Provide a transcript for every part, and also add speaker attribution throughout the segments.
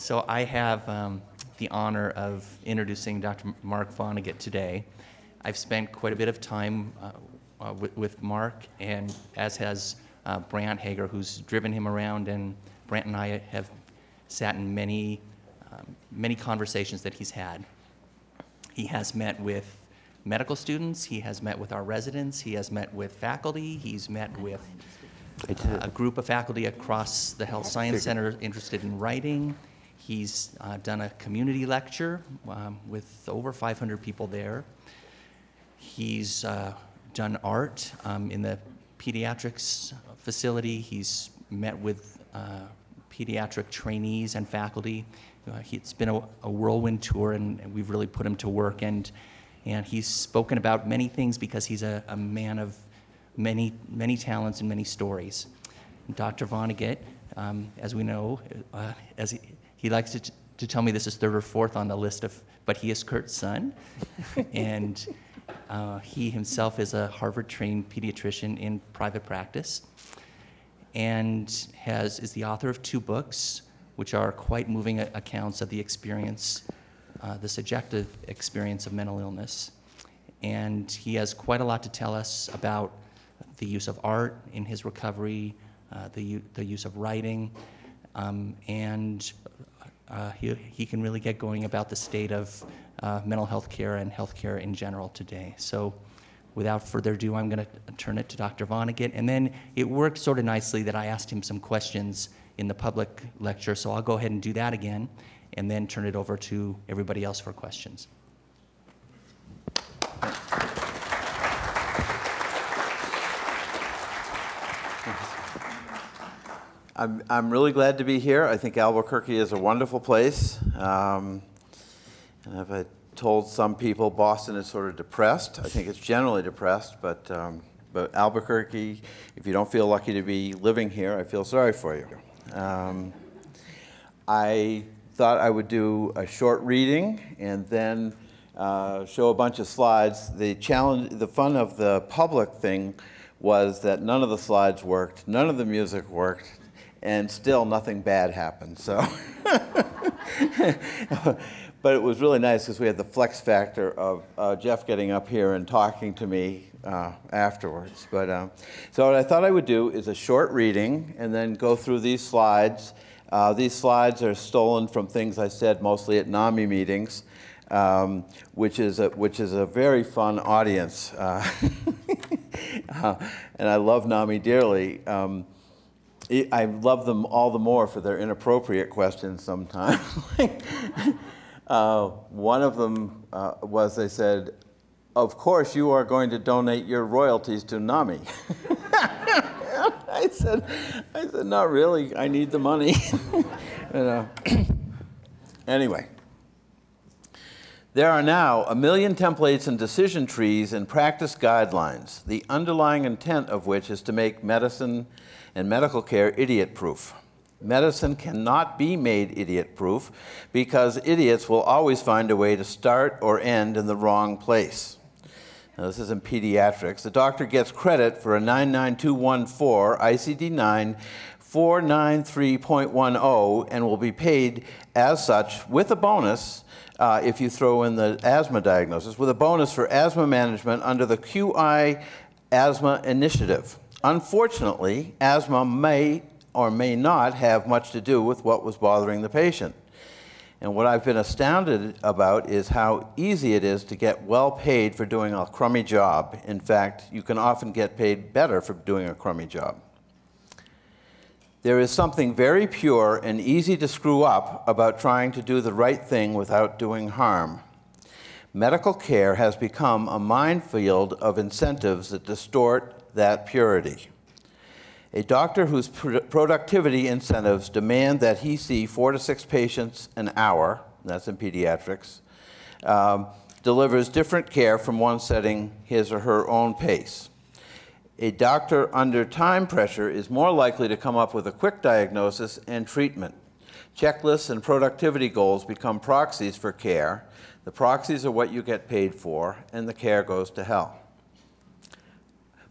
Speaker 1: So I have um, the honor of introducing Dr. Mark Vonnegut today. I've spent quite a bit of time uh, uh, with, with, Mark, and as has uh, Brant Hager, who's driven him around, and Brant and I have sat in many, um, many conversations that he's had. He has met with medical students, he has met with our residents, he has met with faculty, he's met with uh, a group of faculty across the Health Science Center interested in writing. He's uh, done a community lecture um, with over 500 people there. He's uh, done art um, in the pediatrics facility. He's met with uh, pediatric trainees and faculty. Uh, it's been a, a whirlwind tour, and, we've really put him to work. And, and he's spoken about many things because he's a, a man of many, many talents and many stories. Dr. Vonnegut, um, as we know, uh, as he, likes to, to tell me this is third or fourth on the list of, but he is Kurt's son. and uh, he himself is a Harvard-trained pediatrician in private practice and has, is the author of two books, which are quite moving accounts of the experience, uh, the subjective experience of mental illness. And he has quite a lot to tell us about the use of art in his recovery, uh, the, the use of writing, um, and uh, he, he can really get going about the state of uh, mental health care and health care in general today. So without further ado, I'm going to turn it to Dr. Vonnegut. And then it worked sort of nicely that I asked him some questions in the public lecture, so I'll go ahead and do that again and then turn it over to everybody else for questions.
Speaker 2: I'm, I'm really glad to be here. I think Albuquerque is a wonderful place. Um, and I've told some people Boston is sort of depressed. I think it's generally depressed, but, um, but Albuquerque, if you don't feel lucky to be living here, I feel sorry for you. Um, I thought I would do a short reading and then uh, show a bunch of slides. The challenge, the fun of the public thing was that none of the slides worked, none of the music worked, and still nothing bad happened. So, but it was really nice because we had the flex factor of uh, Jeff getting up here and talking to me uh, afterwards. But um, so what I thought I would do is a short reading and then go through these slides. Uh, these slides are stolen from things I said mostly at NAMI meetings. Um, which is a which is a very fun audience, uh, uh, and I love NAMI dearly. Um, I love them all the more for their inappropriate questions sometimes. uh, one of them uh, was they said, of course you are going to donate your royalties to NAMI. I said, I said, not really, I need the money. anyway. There are now a million templates and decision trees and practice guidelines, the underlying intent of which is to make medicine and medical care idiot proof. Medicine cannot be made idiot proof because idiots will always find a way to start or end in the wrong place. Now, this is in pediatrics. The doctor gets credit for a 99214 ICD 9 493.10 and will be paid as such with a bonus uh, if you throw in the asthma diagnosis, with a bonus for asthma management under the QI Asthma Initiative. Unfortunately, asthma may or may not have much to do with what was bothering the patient. And what I've been astounded about is how easy it is to get well paid for doing a crummy job. In fact, you can often get paid better for doing a crummy job. There is something very pure and easy to screw up about trying to do the right thing without doing harm. Medical care has become a minefield of incentives that distort that purity. A doctor whose productivity incentives demand that he see four to six patients an hour, that's in pediatrics, um, delivers different care from one setting his or her own pace. A doctor under time pressure is more likely to come up with a quick diagnosis and treatment. Checklists and productivity goals become proxies for care. The proxies are what you get paid for, and the care goes to hell.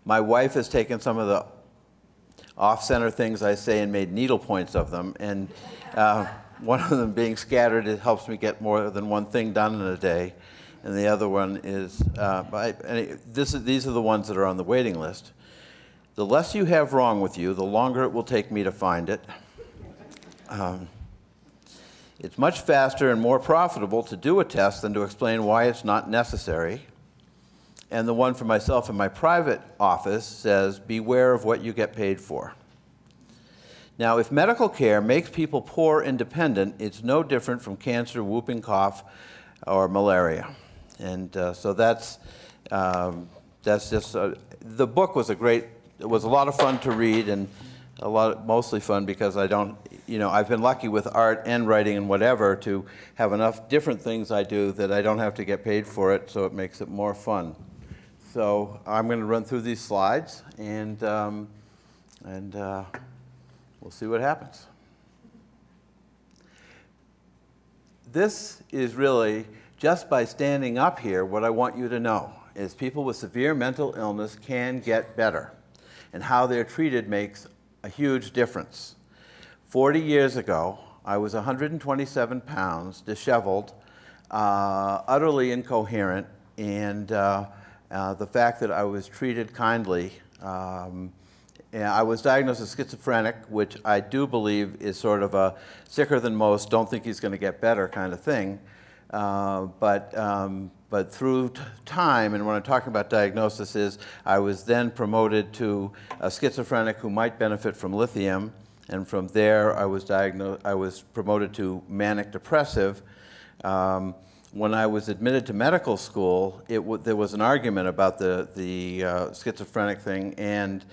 Speaker 2: My wife has taken some of the off-center things I say and made needle points of them. And uh, one of them being scattered, it helps me get more than one thing done in a day. And the other one is, uh, I, this is, these are the ones that are on the waiting list. The less you have wrong with you, the longer it will take me to find it. Um, it's much faster and more profitable to do a test than to explain why it's not necessary. And the one for myself in my private office says, Beware of what you get paid for. Now, if medical care makes people poor and dependent, it's no different from cancer, whooping cough, or malaria. And uh, so that's, um, that's just, uh, the book was a great, it was a lot of fun to read and a lot, mostly fun because I don't, you know, I've been lucky with art and writing and whatever to have enough different things I do that I don't have to get paid for it, so it makes it more fun. So I'm going to run through these slides and, um, and uh, we'll see what happens. This is really, just by standing up here, what I want you to know is people with severe mental illness can get better. And how they're treated makes a huge difference. 40 years ago, I was 127 pounds, disheveled, uh, utterly incoherent, and uh, uh, the fact that I was treated kindly. Um, I was diagnosed as schizophrenic, which I do believe is sort of a sicker than most, don't think he's going to get better kind of thing. Uh, but, um, but through time, and when I'm talking about diagnosis, is I was then promoted to a schizophrenic who might benefit from lithium, and from there I was diagnosed. I was promoted to manic depressive. Um, when I was admitted to medical school, there was an argument about the the uh, schizophrenic thing, and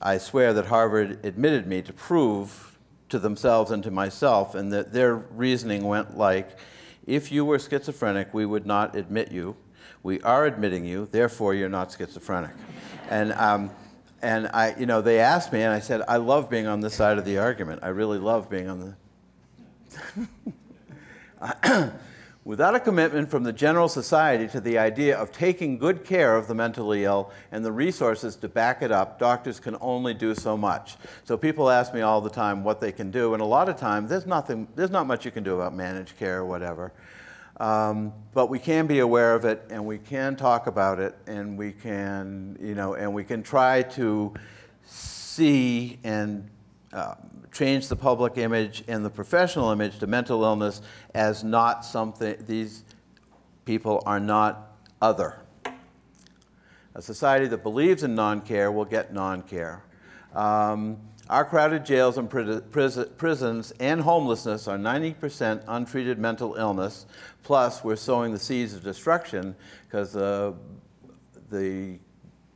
Speaker 2: I swear that Harvard admitted me to prove to themselves and to myself, and that their reasoning went like, if you were schizophrenic, we would not admit you. We are admitting you, therefore you're not schizophrenic. and, um, and I, you know, they asked me, and I said, I love being on this side of the argument. I really love being on the. Without a commitment from the general society to the idea of taking good care of the mentally ill and the resources to back it up, doctors can only do so much. So people ask me all the time what they can do, and a lot of times there's nothing, there's not much you can do about managed care or whatever. Um, but we can be aware of it, and we can talk about it, and we can, you know, and we can try to see and uh, change the public image and the professional image to mental illness as not something, these people are not other. A society that believes in non care will get non care. Um, our crowded jails and prisons and homelessness are 90% untreated mental illness. Plus, we're sowing the seeds of destruction because uh, the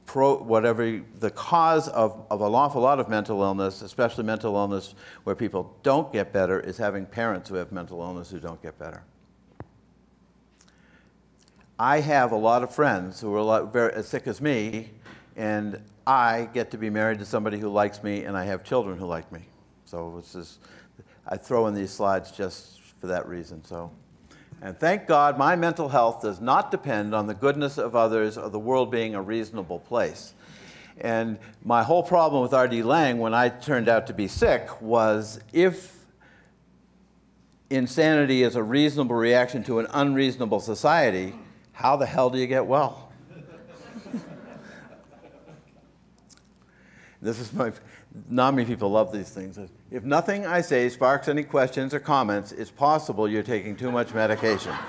Speaker 2: pro, whatever the cause of, of an awful lot of mental illness, especially mental illness where people don't get better, is having parents who have mental illness who don't get better. I have a lot of friends who are a lot, very, as sick as me, and I get to be married to somebody who likes me, and I have children who like me. So it's just, I throw in these slides just for that reason. So. And thank God my mental health does not depend on the goodness of others or the world being a reasonable place. And my whole problem with R.D. Laing when I turned out to be sick was if insanity is a reasonable reaction to an unreasonable society, how the hell do you get well? this is my, not many people love these things. If nothing I say sparks any questions or comments, it's possible you're taking too much medication.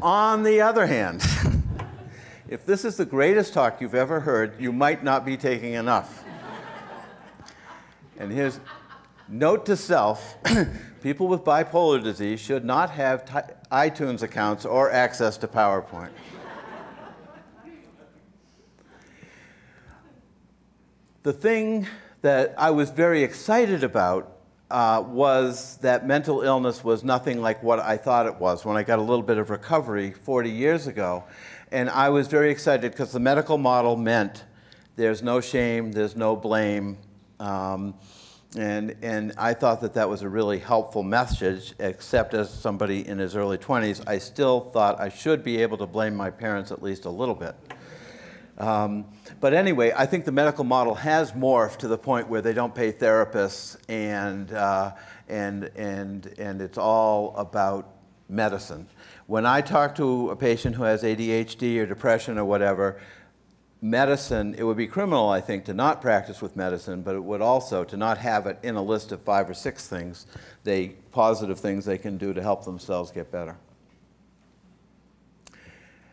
Speaker 2: On the other hand, if this is the greatest talk you've ever heard, you might not be taking enough. And here's note to self people with bipolar disease should not have iTunes accounts or access to PowerPoint. The thing that I was very excited about uh, was that mental illness was nothing like what I thought it was when I got a little bit of recovery 40 years ago. And I was very excited because the medical model meant there's no shame, there's no blame. Um, and, and I thought that that was a really helpful message, except as somebody in his early 20s, I still thought I should be able to blame my parents at least a little bit. Um, but anyway, I think the medical model has morphed to the point where they don't pay therapists, and uh, and and and it's all about medicine. When I talk to a patient who has ADHD or depression or whatever, medicine, it would be criminal, I think, to not practice with medicine, but it would also to not have it in a list of five or six things, they positive things they can do to help themselves get better.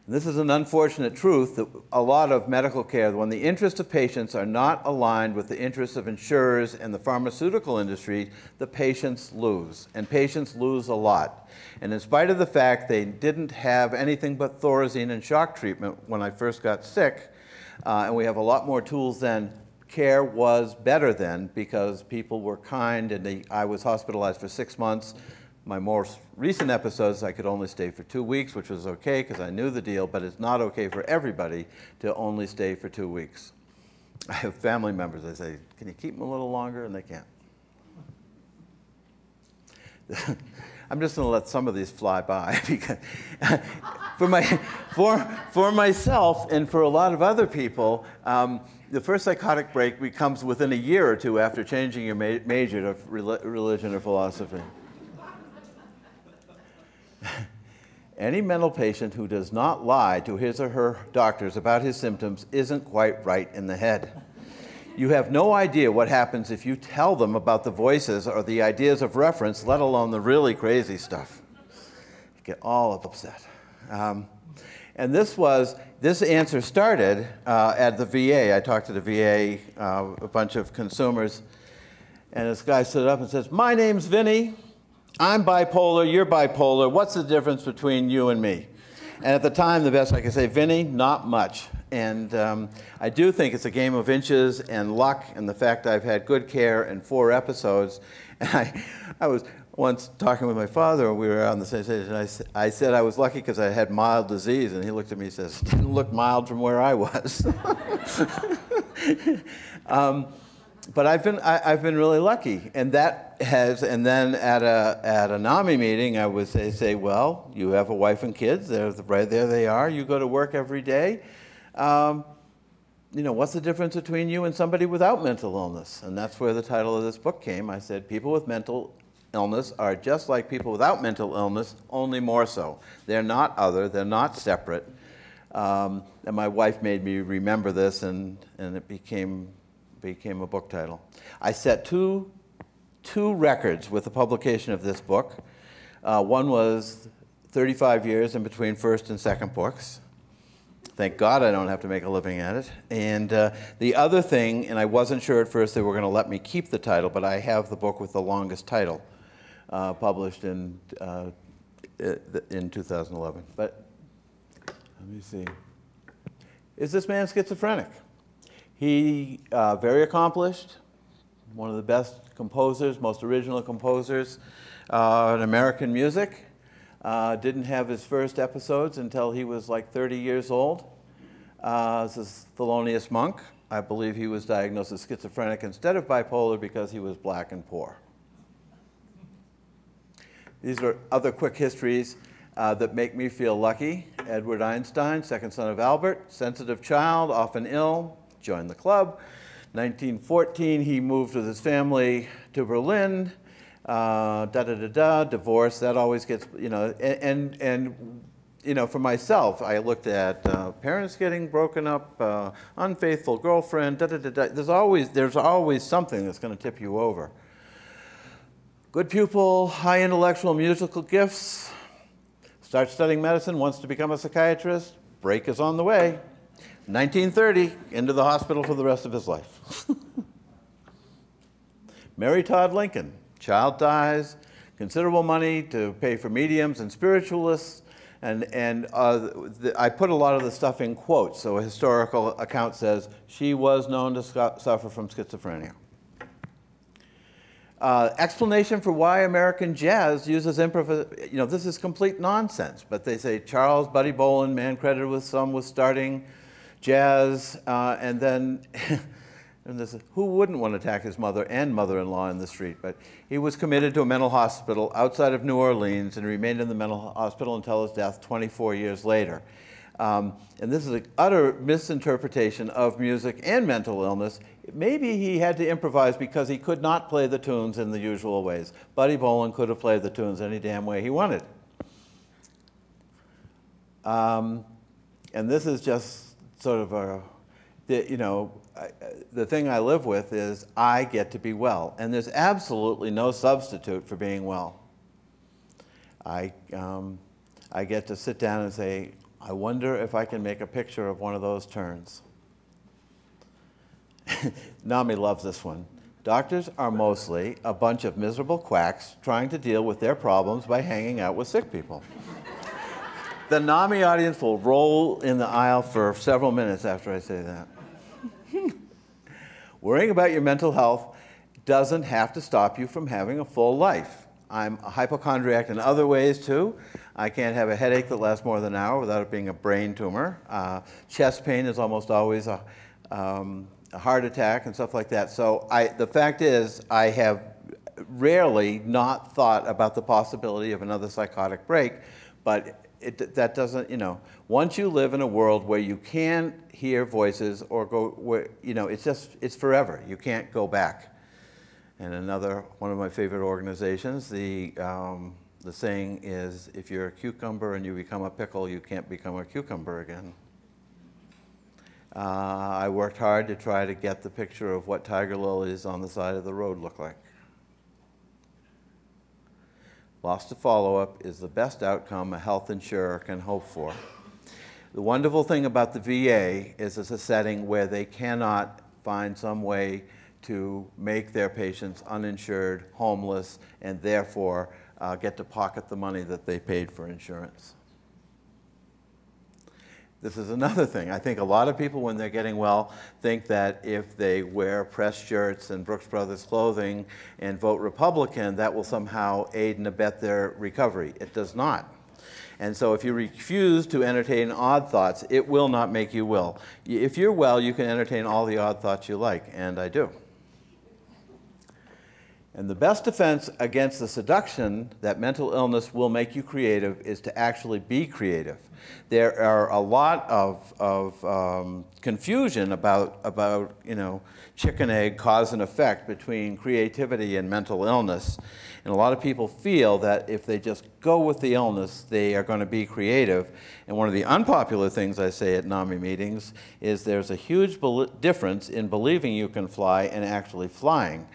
Speaker 2: And this is an unfortunate truth that a lot of medical care, when the interests of patients are not aligned with the interests of insurers and the pharmaceutical industry, the patients lose. And patients lose a lot. And in spite of the fact they didn't have anything but Thorazine and shock treatment when I first got sick, uh, and we have a lot more tools then, care was better then because people were kind and they, I was hospitalized for six months my more recent episodes, I could only stay for two weeks, which was okay because I knew the deal, but it's not okay for everybody to only stay for two weeks. I have family members, I say, can you keep them a little longer? And they can't. I'm just going to let some of these fly by because for, my, for, for myself and for a lot of other people, um, the first psychotic break comes within a year or two after changing your ma major to religion or philosophy. Any mental patient who does not lie to his or her doctors about his symptoms isn't quite right in the head. You have no idea what happens if you tell them about the voices or the ideas of reference, let alone the really crazy stuff. You get all upset. Um, and this was, this answer started uh, at the VA. I talked to the VA, uh, a bunch of consumers, and this guy stood up and says, My name's Vinny. I'm bipolar, you're bipolar. What's the difference between you and me? And at the time, the best I could say, Vinny, not much. And um, I do think it's a game of inches and luck and the fact I've had good care in four episodes. And I, I was once talking with my father, and we were on the same stage, and I, I said I was lucky because I had mild disease. And he looked at me and says, didn't look mild from where I was. um, but I've been, I, have been really lucky. And that has, and then at a, at a NAMI meeting, I would say, say, well, you have a wife and kids, They're, right there they are, you go to work every day. Um, you know, what's the difference between you and somebody without mental illness? And that's where the title of this book came. I said, people with mental illness are just like people without mental illness, only more so. They're not other, they're not separate. Um, and my wife made me remember this, and, and it became became a book title. I set two, two records with the publication of this book. Uh, one was 35 years in between first and second books. Thank God I don't have to make a living at it. And uh, the other thing, and I wasn't sure at first they were going to let me keep the title, but I have the book with the longest title, uh, published in, uh, in 2011. But let me see. Is this man schizophrenic? He, uh, very accomplished, one of the best composers, most original composers uh, in American music. Uh, didn't have his first episodes until he was like 30 years old. Uh, this is Thelonious Monk. I believe he was diagnosed as schizophrenic instead of bipolar because he was black and poor. These are other quick histories uh, that make me feel lucky. Edward Einstein, second son of Albert, sensitive child, often ill, joined the club. 1914, he moved with his family to Berlin. Uh, da da da da, divorce. That always gets, you know, and and, and you know, for myself, I looked at uh, parents getting broken up, uh, unfaithful girlfriend. Da da da da. There's always there's always something that's going to tip you over. Good pupil, high intellectual musical gifts. Starts studying medicine, wants to become a psychiatrist. Break is on the way. 1930, into the hospital for the rest of his life. Mary Todd Lincoln, child dies, considerable money to pay for mediums and spiritualists, and, and uh, the, I put a lot of the stuff in quotes. So a historical account says she was known to suffer from schizophrenia. Uh, explanation for why American jazz uses improv. You know, this is complete nonsense. But they say Charles Buddy Bolden, man credited with some was starting jazz, uh, and then and this, who wouldn't want to attack his mother and mother-in-law in the street? But he was committed to a mental hospital outside of New Orleans and remained in the mental hospital until his death 24 years later. Um, and this is an utter misinterpretation of music and mental illness. Maybe he had to improvise because he could not play the tunes in the usual ways. Buddy Bolden could have played the tunes any damn way he wanted. Um, and this is just sort of a, the, you know, I, the thing I live with is I get to be well. And there's absolutely no substitute for being well. I, um, I get to sit down and say, I wonder if I can make a picture of one of those turns. NAMI loves this one. Doctors are mostly a bunch of miserable quacks trying to deal with their problems by hanging out with sick people. The NAMI audience will roll in the aisle for several minutes after I say that. Worrying about your mental health doesn't have to stop you from having a full life. I'm a hypochondriac in other ways too. I can't have a headache that lasts more than an hour without it being a brain tumor. Uh, chest pain is almost always a, um, a, heart attack and stuff like that. So I, the fact is, I have rarely not thought about the possibility of another psychotic break, but it, that doesn't, you know, once you live in a world where you can't hear voices or go, where, you know, it's just, it's forever. You can't go back. And another, one of my favorite organizations, the, um, the saying is, if you're a cucumber and you become a pickle, you can't become a cucumber again. Uh, I worked hard to try to get the picture of what tiger lilies on the side of the road look like. Loss to follow-up is the best outcome a health insurer can hope for. The wonderful thing about the VA is it's a setting where they cannot find some way to make their patients uninsured, homeless, and therefore uh, get to pocket the money that they paid for insurance. This is another thing. I think a lot of people, when they're getting well, think that if they wear pressed shirts and Brooks Brothers clothing and vote Republican, that will somehow aid and abet their recovery. It does not. And so if you refuse to entertain odd thoughts, it will not make you well. If you're well, you can entertain all the odd thoughts you like, and I do. And the best defense against the seduction that mental illness will make you creative is to actually be creative. There are a lot of, of um, confusion about, about, you know, chicken egg cause and effect between creativity and mental illness. And a lot of people feel that if they just go with the illness, they are going to be creative. And one of the unpopular things I say at NAMI meetings is there's a huge difference in believing you can fly and actually flying.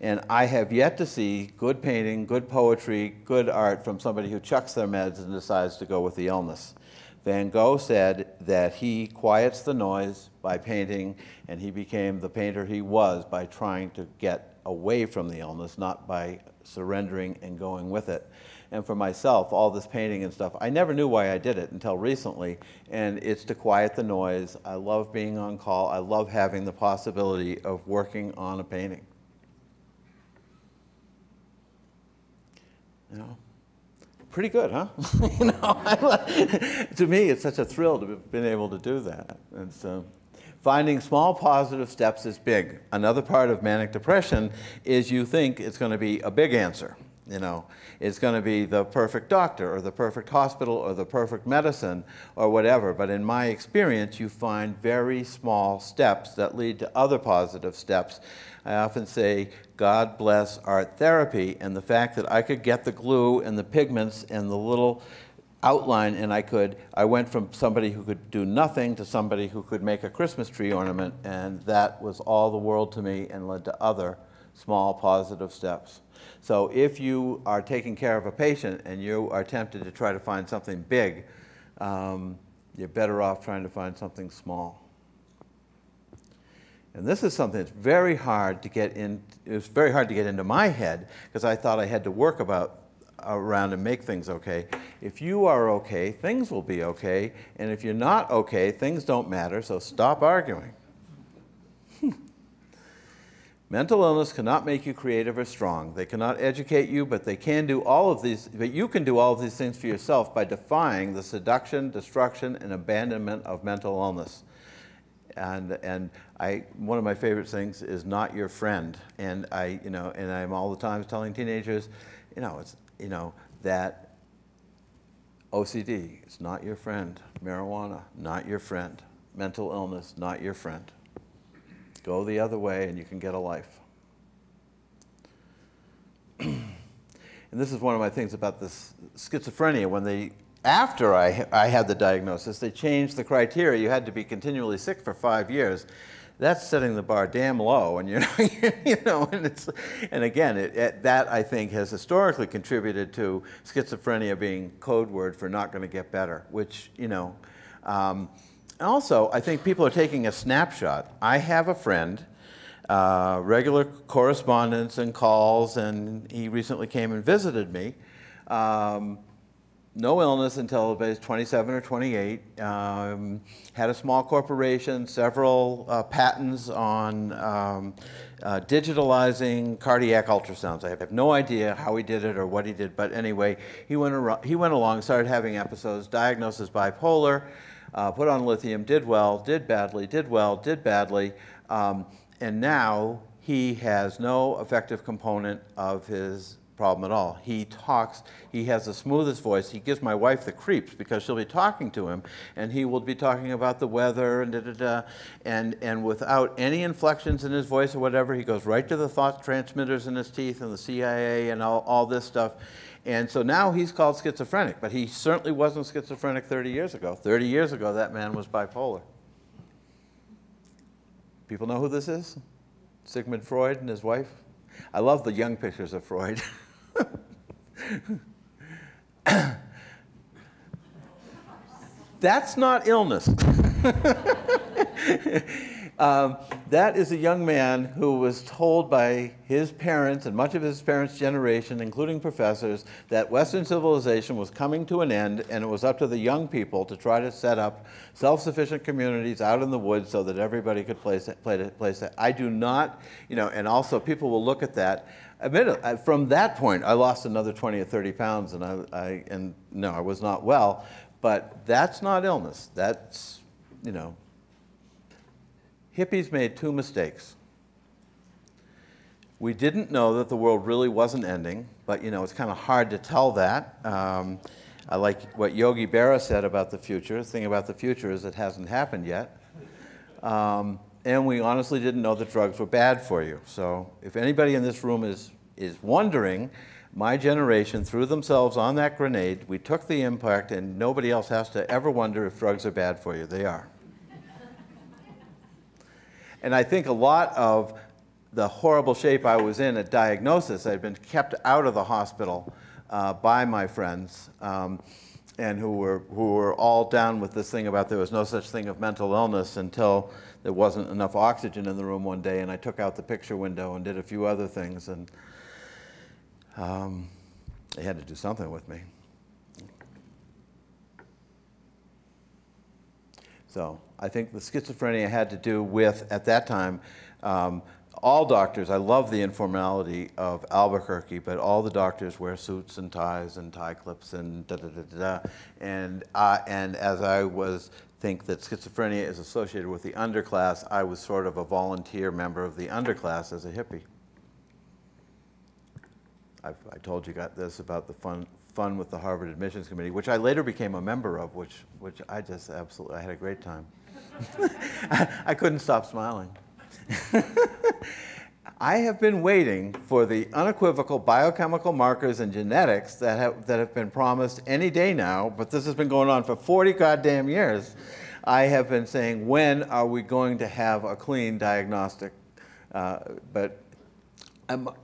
Speaker 2: And I have yet to see good painting, good poetry, good art from somebody who chucks their meds and decides to go with the illness. Van Gogh said that he quiets the noise by painting, and he became the painter he was by trying to get away from the illness, not by surrendering and going with it. And for myself, all this painting and stuff, I never knew why I did it until recently, and it's to quiet the noise. I love being on call. I love having the possibility of working on a painting. You know, pretty good, huh? you know, to me, it's such a thrill to have been able to do that. And so, finding small positive steps is big. Another part of manic depression is you think it's going to be a big answer. You know, it's going to be the perfect doctor or the perfect hospital or the perfect medicine or whatever. But in my experience, you find very small steps that lead to other positive steps. I often say, God bless art therapy and the fact that I could get the glue and the pigments and the little outline and I could, I went from somebody who could do nothing to somebody who could make a Christmas tree ornament and that was all the world to me and led to other small positive steps. So if you are taking care of a patient and you are tempted to try to find something big, um, you're better off trying to find something small. And this is something that's very hard to get in, it was very hard to get into my head because I thought I had to work about around and make things okay. If you are okay, things will be okay. And if you're not okay, things don't matter, so stop arguing. Hmm. Mental illness cannot make you creative or strong. They cannot educate you, but they can do all of these, but you can do all of these things for yourself by defying the seduction, destruction, and abandonment of mental illness. And, and I, one of my favorite things is not your friend. And I, you know, and I'm all the time telling teenagers, you know, it's, you know, that OCD is not your friend. Marijuana, not your friend. Mental illness, not your friend. Go the other way and you can get a life. and this is one of my things about this schizophrenia. When they, after I, I had the diagnosis, they changed the criteria. You had to be continually sick for five years. That's setting the bar damn low, and you know, you know, and it's, and again, it, it, that I think has historically contributed to schizophrenia being code word for not going to get better, which you know. Um, also, I think people are taking a snapshot. I have a friend, uh, regular correspondence and calls, and he recently came and visited me. Um, no illness until was 27 or 28. Um, had a small corporation, several uh, patents on um, uh, digitalizing cardiac ultrasounds. I have no idea how he did it or what he did, but anyway, he went, around, he went along, started having episodes, diagnosed as bipolar, uh, put on lithium, did well, did badly, did well, did badly, um, and now he has no effective component of his problem at all. He talks, he has the smoothest voice. He gives my wife the creeps because she'll be talking to him and he will be talking about the weather and da da da. And, and without any inflections in his voice or whatever, he goes right to the thought transmitters in his teeth and the CIA and all, all this stuff. And so now he's called schizophrenic, but he certainly wasn't schizophrenic 30 years ago. 30 years ago, that man was bipolar. People know who this is? Sigmund Freud and his wife. I love the young pictures of Freud. That's not illness. um, that is a young man who was told by his parents and much of his parents' generation, including professors, that Western civilization was coming to an end and it was up to the young people to try to set up self-sufficient communities out in the woods so that everybody could place it, place it. I do not, you know, and also people will look at that admit it, from that point, I lost another 20 or 30 pounds, and I, I, and no, I was not well. But that's not illness. That's, you know, hippies made two mistakes. We didn't know that the world really wasn't ending, but you know, it's kind of hard to tell that. Um, I like what Yogi Berra said about the future. The thing about the future is it hasn't happened yet. Um, and we honestly didn't know that drugs were bad for you. So if anybody in this room is, is wondering, my generation threw themselves on that grenade, we took the impact, and nobody else has to ever wonder if drugs are bad for you. They are. and I think a lot of the horrible shape I was in at diagnosis, I'd been kept out of the hospital uh, by my friends. Um, and who were, who were all down with this thing about there was no such thing of mental illness until there wasn't enough oxygen in the room one day, and I took out the picture window and did a few other things, and um, they had to do something with me. So I think the schizophrenia had to do with, at that time, um, all doctors, I love the informality of Albuquerque, but all the doctors wear suits and ties and tie clips and da da da da. da. And, and as I was think that schizophrenia is associated with the underclass, I was sort of a volunteer member of the underclass as a hippie. I've, i told you got this about the fun, fun with the Harvard Admissions Committee, which I later became a member of, which, which I just absolutely, I had a great time. I, I couldn't stop smiling. I have been waiting for the unequivocal biochemical markers and genetics that have, that have been promised any day now, but this has been going on for 40 goddamn years. I have been saying, when are we going to have a clean diagnostic? Uh, but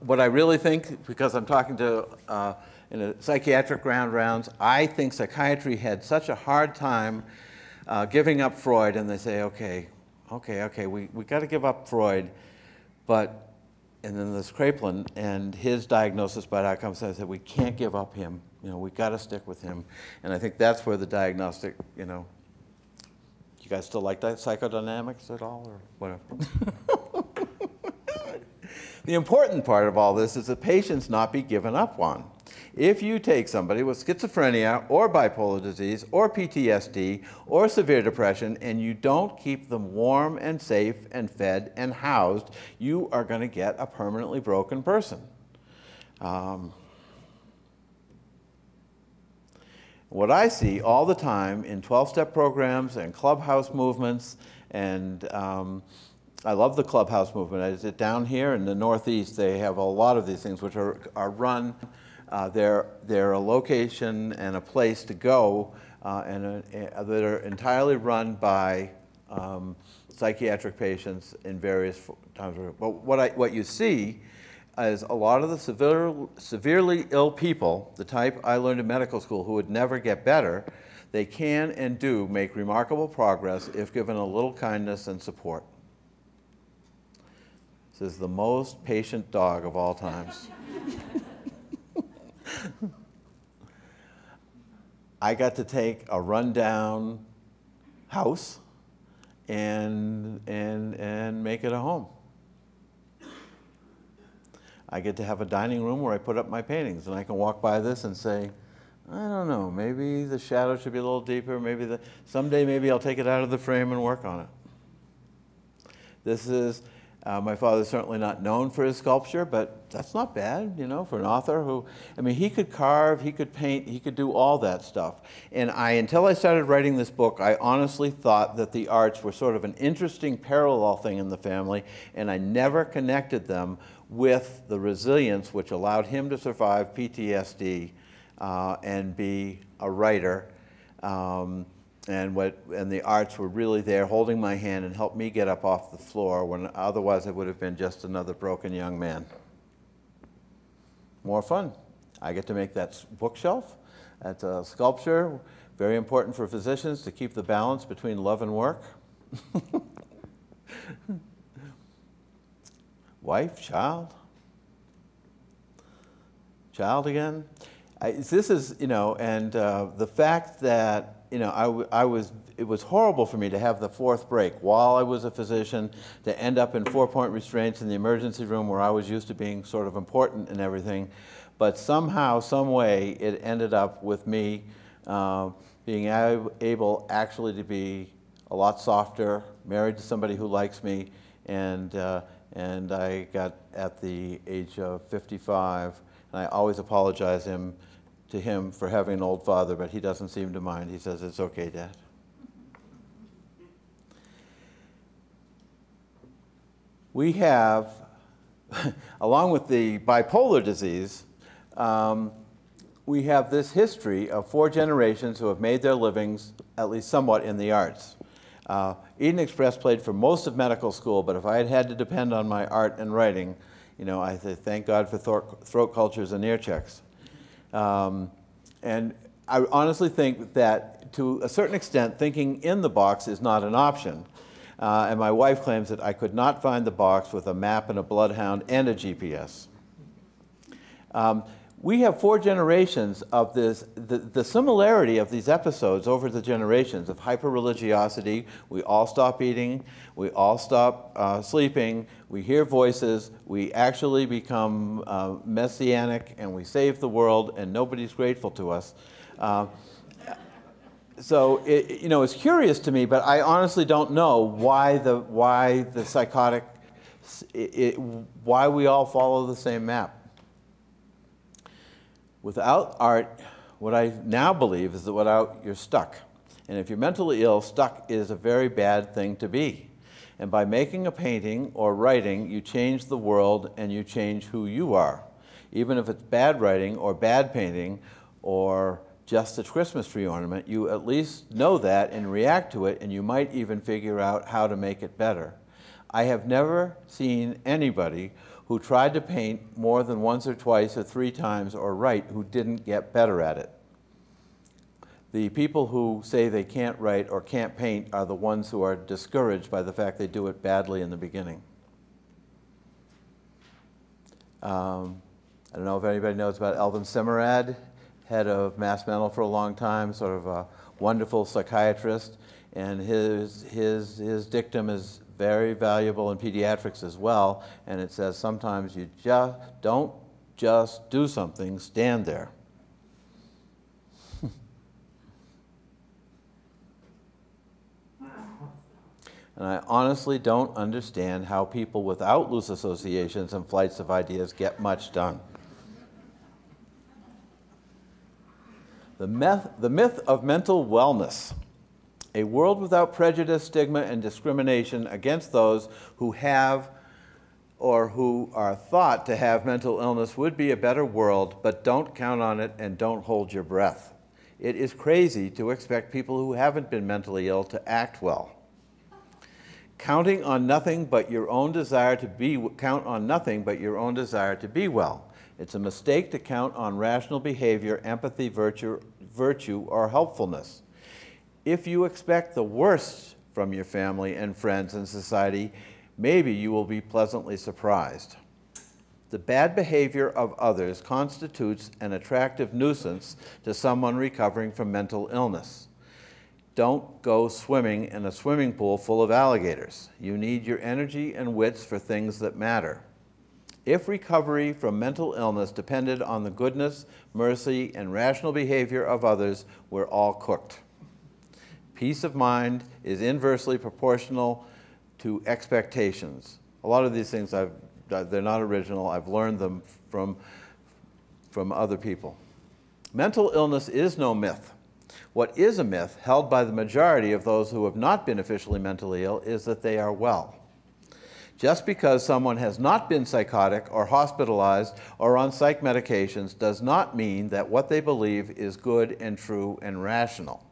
Speaker 2: what I really think, because I'm talking to uh, in a psychiatric round rounds, I think psychiatry had such a hard time uh, giving up Freud, and they say, okay, okay, okay, we, we got to give up Freud, but, and then there's Kraepelin, and his diagnosis by outcome says that we can't give up him. You know, we got to stick with him. And I think that's where the diagnostic, you know, you guys still like that psychodynamics at all, or whatever? the important part of all this is that patients not be given up on. If you take somebody with schizophrenia or bipolar disease or PTSD or severe depression and you don't keep them warm and safe and fed and housed, you are going to get a permanently broken person. Um, What I see all the time in 12 step programs and clubhouse movements, and um, I love the clubhouse movement. Down here in the Northeast, they have a lot of these things which are, are run. Uh, they're, they're a location and a place to go uh, and uh, that are entirely run by um, psychiatric patients in various times. But what, I, what you see is a lot of the severe, severely ill people, the type I learned in medical school who would never get better, they can and do make remarkable progress if given a little kindness and support. This is the most patient dog of all times. I got to take a rundown house and, and, and make it a home. I get to have a dining room where I put up my paintings, and I can walk by this and say, I don't know, maybe the shadow should be a little deeper, maybe the, someday maybe I'll take it out of the frame and work on it. This is, uh, my father's certainly not known for his sculpture, but that's not bad, you know, for an author who, I mean, he could carve, he could paint, he could do all that stuff. And I, until I started writing this book, I honestly thought that the arts were sort of an interesting parallel thing in the family, and I never connected them with the resilience which allowed him to survive PTSD uh, and be a writer. Um, and, what, and the arts were really there holding my hand and helped me get up off the floor when otherwise I would have been just another broken young man. More fun. I get to make that bookshelf. That's a sculpture, very important for physicians to keep the balance between love and work. Wife, child, child again. I, this is, you know, and uh, the fact that you know, I, I was, it was horrible for me to have the fourth break while I was a physician, to end up in four-point restraints in the emergency room where I was used to being sort of important and everything. But somehow, some way, it ended up with me uh, being able actually to be a lot softer, married to somebody who likes me, and, uh, and I got at the age of 55, and I always apologize him to him for having an old father, but he doesn't seem to mind. He says, It's okay, Dad. We have, along with the bipolar disease, um, we have this history of four generations who have made their livings, at least somewhat, in the arts. Uh, Eden Express played for most of medical school, but if I had had to depend on my art and writing, you know, I say thank God for throat, throat cultures and ear checks. Um, and I honestly think that to a certain extent, thinking in the box is not an option. Uh, and my wife claims that I could not find the box with a map and a bloodhound and a GPS. Um, we have four generations of this, the, the similarity of these episodes over the generations of hyper-religiosity. We all stop eating, we all stop uh, sleeping, we hear voices, we actually become uh, messianic and we save the world and nobody's grateful to us. Uh, so it, you know, it's curious to me, but I honestly don't know why the, why the psychotic, it, why we all follow the same map. Without art, what I now believe is that without, you're stuck. And if you're mentally ill, stuck is a very bad thing to be. And by making a painting or writing, you change the world and you change who you are. Even if it's bad writing or bad painting or just a Christmas tree ornament, you at least know that and react to it, and you might even figure out how to make it better. I have never seen anybody who tried to paint more than once or twice or three times or write who didn't get better at it. The people who say they can't write or can't paint are the ones who are discouraged by the fact they do it badly in the beginning. Um, I don't know if anybody knows about Elvin Semrad, head of Mass Mental for a long time, sort of a wonderful psychiatrist, and his, his, his dictum is very valuable in pediatrics as well, and it says sometimes you just don't just do something, stand there. and I honestly don't understand how people without loose associations and flights of ideas get much done. The myth, the myth of mental wellness. A world without prejudice, stigma, and discrimination against those who have or who are thought to have mental illness would be a better world, but don't count on it and don't hold your breath. It is crazy to expect people who haven't been mentally ill to act well. Counting on nothing but your own desire to be count on nothing but your own desire to be well. It's a mistake to count on rational behavior, empathy, virtue, virtue or helpfulness. If you expect the worst from your family and friends and society, maybe you will be pleasantly surprised. The bad behavior of others constitutes an attractive nuisance to someone recovering from mental illness. Don't go swimming in a swimming pool full of alligators. You need your energy and wits for things that matter. If recovery from mental illness depended on the goodness, mercy, and rational behavior of others, we're all cooked. Peace of mind is inversely proportional to expectations. A lot of these things, I've, they're not original. I've learned them from, from other people. Mental illness is no myth. What is a myth, held by the majority of those who have not been officially mentally ill, is that they are well. Just because someone has not been psychotic or hospitalized or on psych medications does not mean that what they believe is good and true and rational.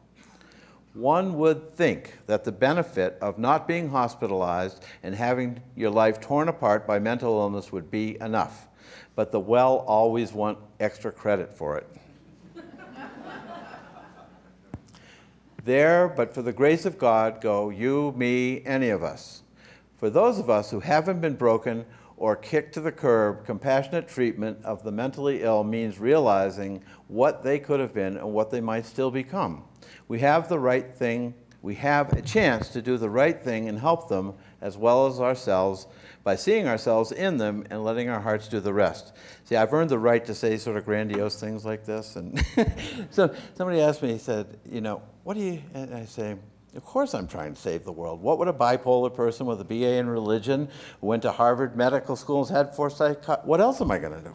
Speaker 2: One would think that the benefit of not being hospitalized and having your life torn apart by mental illness would be enough. But the well always want extra credit for it. there, but for the grace of God, go you, me, any of us. For those of us who haven't been broken or kicked to the curb, compassionate treatment of the mentally ill means realizing what they could have been and what they might still become we have the right thing, we have a chance to do the right thing and help them as well as ourselves by seeing ourselves in them and letting our hearts do the rest. See, I've earned the right to say sort of grandiose things like this. And so somebody asked me, he said, you know, what do you, and I say, of course I'm trying to save the world. What would a bipolar person with a BA in religion, who went to Harvard Medical School and had foresight, what else am I going to do?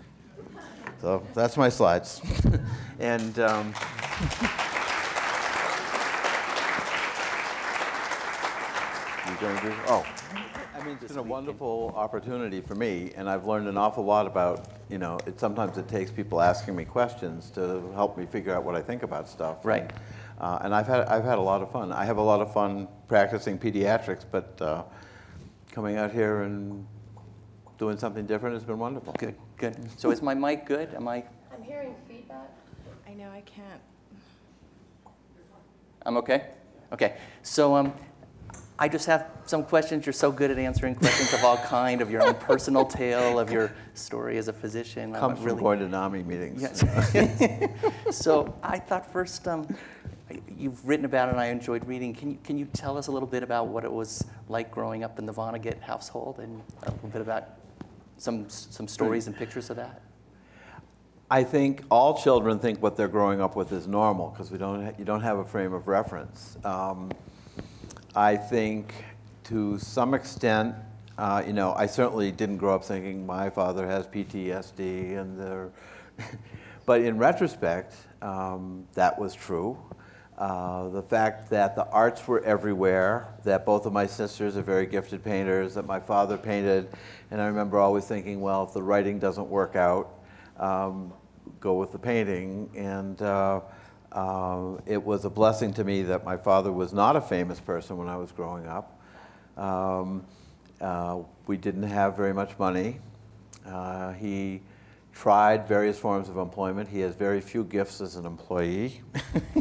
Speaker 2: So that's my slides. and um, going? Oh, I mean, it's been a wonderful opportunity for me, and I've learned an awful lot about, you know, it, sometimes it takes people asking me questions to help me figure out what I think about stuff.
Speaker 1: Right.
Speaker 2: Uh, and I've had, I've had a lot of fun. I have a lot of fun practicing pediatrics, but uh, coming out here and doing something different has been wonderful.
Speaker 1: Good, good. So is my mic good? Am I?
Speaker 3: I'm hearing feedback. I know I can't.
Speaker 1: I'm okay? Okay. So um, I just have some questions. You're so good at answering questions of all kind, of your own personal tale, of your story as a physician.
Speaker 2: Comes from going to NAMI meetings.
Speaker 1: Yes. so I thought first, um, you've written about it and I enjoyed reading. Can you, can you tell us a little bit about what it was like growing up in the Vonnegut household and a little bit about some, some stories and pictures of that?
Speaker 2: I think all children think what they're growing up with is normal because we don't, you don't have a frame of reference. Um, I think to some extent, uh, you know, I certainly didn't grow up thinking my father has PTSD and there, but in retrospect, um, that was true. Uh, the fact that the arts were everywhere, that both of my sisters are very gifted painters, that my father painted, and I remember always thinking, well, if the writing doesn't work out, um, go with the painting. And uh, uh, it was a blessing to me that my father was not a famous person when I was growing up. Um, uh, we didn't have very much money. Uh, he tried various forms of employment. He has very few gifts as an employee.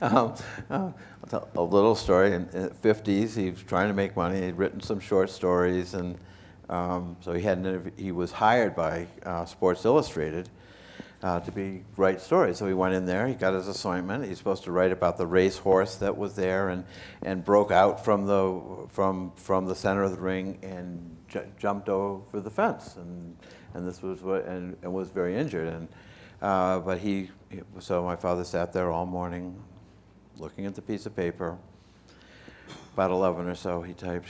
Speaker 2: um, uh, I'll tell a little story. In the 50s, he was trying to make money. He'd written some short stories, and um, so he had an he was hired by uh, Sports Illustrated uh, to be write stories. So he went in there, he got his assignment. He's supposed to write about the racehorse that was there and, and broke out from the, from, from the center of the ring and ju jumped over the fence. And, and this was what, and, and was very injured. And, uh, but he, so my father sat there all morning looking at the piece of paper. About 11 or so, he typed,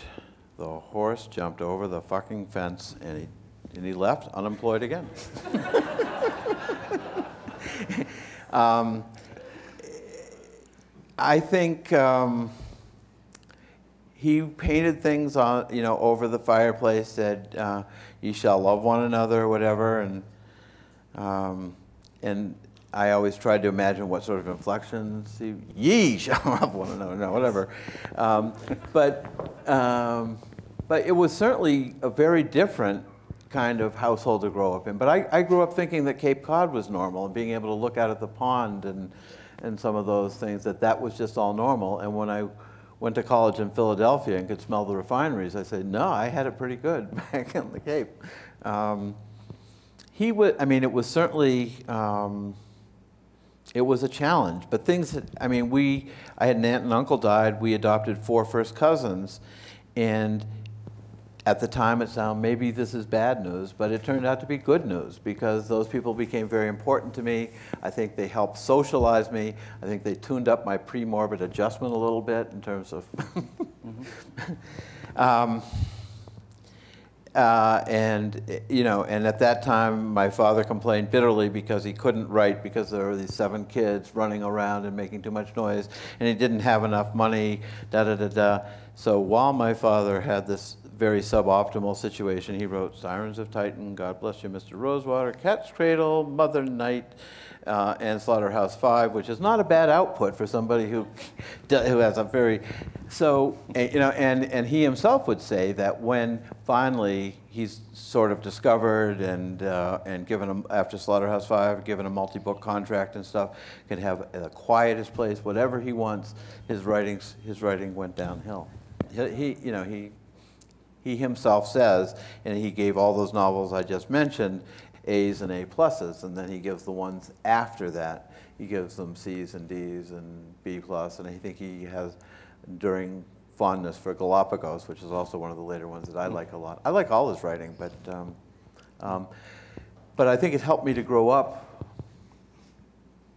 Speaker 2: the horse jumped over the fucking fence and he and he left unemployed again. um, I think um, he painted things on, you know, over the fireplace. Said, uh, "You shall love one another," or whatever, and um, and I always tried to imagine what sort of inflections. He, Ye shall love one another, no, whatever. Um, but um, but it was certainly a very different kind of household to grow up in. But I, I grew up thinking that Cape Cod was normal and being able to look out at the pond and and some of those things that that was just all normal. And when I went to college in Philadelphia and could smell the refineries, I said, no, I had it pretty good back in the Cape. Um, he would, I mean, it was certainly, um, it was a challenge, but things, I mean, we, I had an aunt and uncle died, we adopted four first cousins, and at the time it sounded maybe this is bad news, but it turned out to be good news because those people became very important to me. I think they helped socialize me. I think they tuned up my pre-morbid adjustment a little bit in terms of. um, uh, and you know, and at that time, my father complained bitterly because he couldn't write because there were these seven kids running around and making too much noise, and he didn't have enough money. Da da da da. So while my father had this very suboptimal situation. He wrote Sirens of Titan, God Bless You, Mr. Rosewater, Cat's Cradle, Mother Night, uh, and Slaughterhouse Five, which is not a bad output for somebody who, who has a very, so, you know, and, and he himself would say that when finally he's sort of discovered and, uh, and given, after Slaughterhouse Five, given a multi-book contract and stuff, can have the quietest place, whatever he wants, his, writings, his writing went downhill. He you know, he he himself says, and he gave all those novels I just mentioned A's and A pluses, and then he gives the ones after that, he gives them C's and D's and B plus, and I think he has during fondness for Galapagos, which is also one of the later ones that I like a lot. I like all his writing, but um, um, but I think it helped me to grow up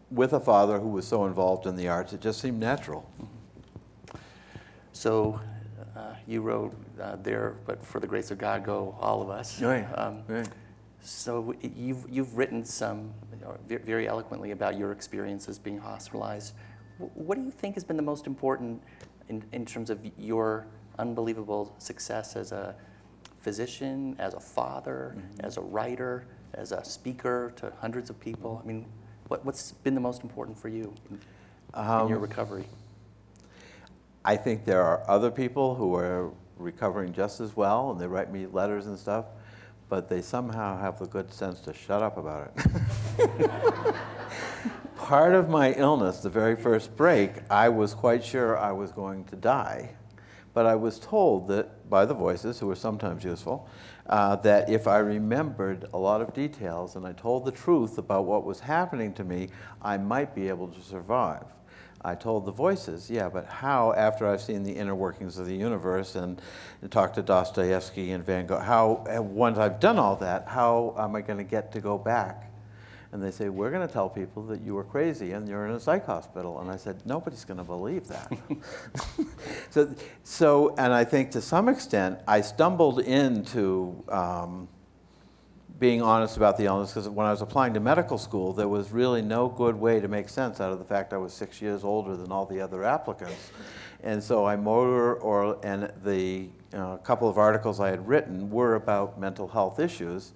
Speaker 2: with a father who was so involved in the arts. It just seemed natural.
Speaker 1: So uh, you wrote uh, there, but for the grace of God go all of us.
Speaker 2: Right.
Speaker 1: Um,
Speaker 2: right.
Speaker 1: So you've, you've written some very eloquently about your experiences being hospitalized. What do you think has been the most important in, in terms of your unbelievable success as a physician, as a father, mm-hmm. as a writer, as a speaker to hundreds of people? I mean, what, what's been the most important for you in, um, in your recovery?
Speaker 2: I think there are other people who are recovering just as well, and they write me letters and stuff, but they somehow have the good sense to shut up about it. Part of my illness, the very first break, I was quite sure I was going to die. But I was told that by the voices, who were sometimes useful, uh, that if I remembered a lot of details and I told the truth about what was happening to me, I might be able to survive. I told the voices, yeah, but how, after I've seen the inner workings of the universe and, and talked to Dostoevsky and Van Gogh, how, once I've done all that, how am I going to get to go back? And they say, we're going to tell people that you were crazy and you're in a psych hospital. And I said, nobody's going to believe that. so, so, and I think to some extent, I stumbled into um, being honest about the illness because when I was applying to medical school, there was really no good way to make sense out of the fact I was six years older than all the other applicants. And so I motor, or, and the uh, couple of articles I had written were about mental health issues.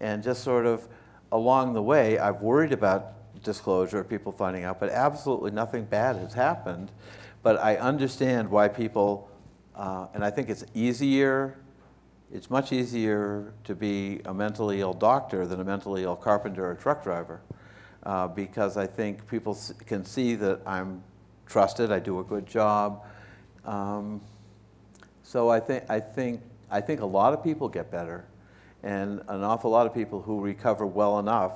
Speaker 2: And just sort of along the way, I've worried about disclosure, people finding out, but absolutely nothing bad has happened. But I understand why people, uh, and I think it's easier it's much easier to be a mentally ill doctor than a mentally ill carpenter or truck driver uh, because I think people can see that I'm trusted, I do a good job. Um, so I think, I, think, I think a lot of people get better and an awful lot of people who recover well enough,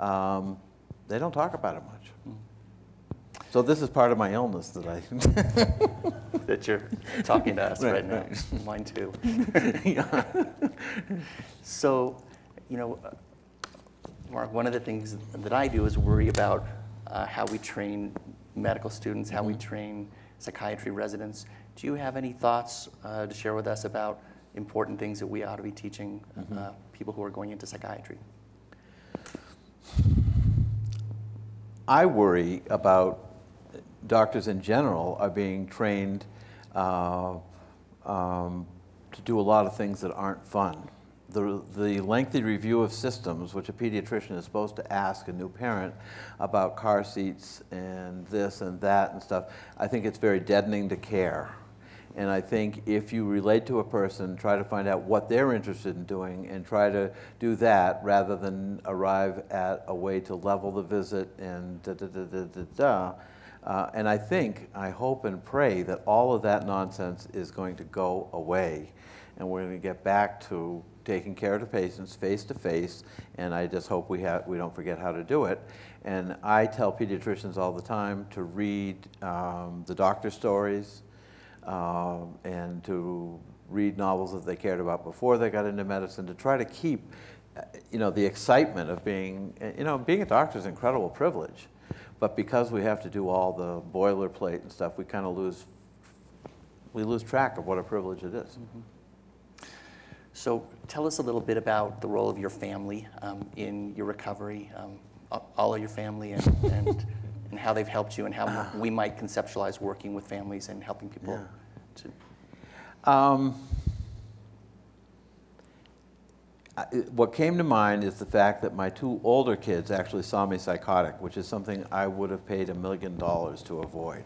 Speaker 2: um, they don't talk about it much. So this is part of my illness that I.
Speaker 1: that you're talking to us right, right now. Right. Mine too. yeah. So, you know, Mark, one of the things that I do is worry about uh, how we train medical students, how mm-hmm. we train psychiatry residents. Do you have any thoughts uh, to share with us about important things that we ought to be teaching uh, people who are going into psychiatry?
Speaker 2: I worry about doctors in general are being trained uh, um, to do a lot of things that aren't fun. The, the lengthy review of systems, which a pediatrician is supposed to ask a new parent about car seats and this and that and stuff, I think it's very deadening to care. And I think if you relate to a person, try to find out what they're interested in doing and try to do that rather than arrive at a way to level the visit and da da da da da da. Uh, and I think, I hope and pray that all of that nonsense is going to go away. And we're going to get back to taking care of the patients face to face. And I just hope we, have, we don't forget how to do it. And I tell pediatricians all the time to read um, the doctor stories um, and to read novels that they cared about before they got into medicine, to try to keep, uh, you know, the excitement of being, you know, being a doctor is an incredible privilege. But because we have to do all the boilerplate and stuff, we kind of lose, we lose track of what a privilege it is.
Speaker 1: So tell us a little bit about the role of your family um, in your recovery, um, all of your family, and, and, and how they've helped you, and how we might conceptualize working with families and helping people
Speaker 2: Yeah.
Speaker 1: to.
Speaker 2: Um, what came to mind is the fact that my two older kids actually saw me psychotic, which is something I would have paid a million dollars to avoid.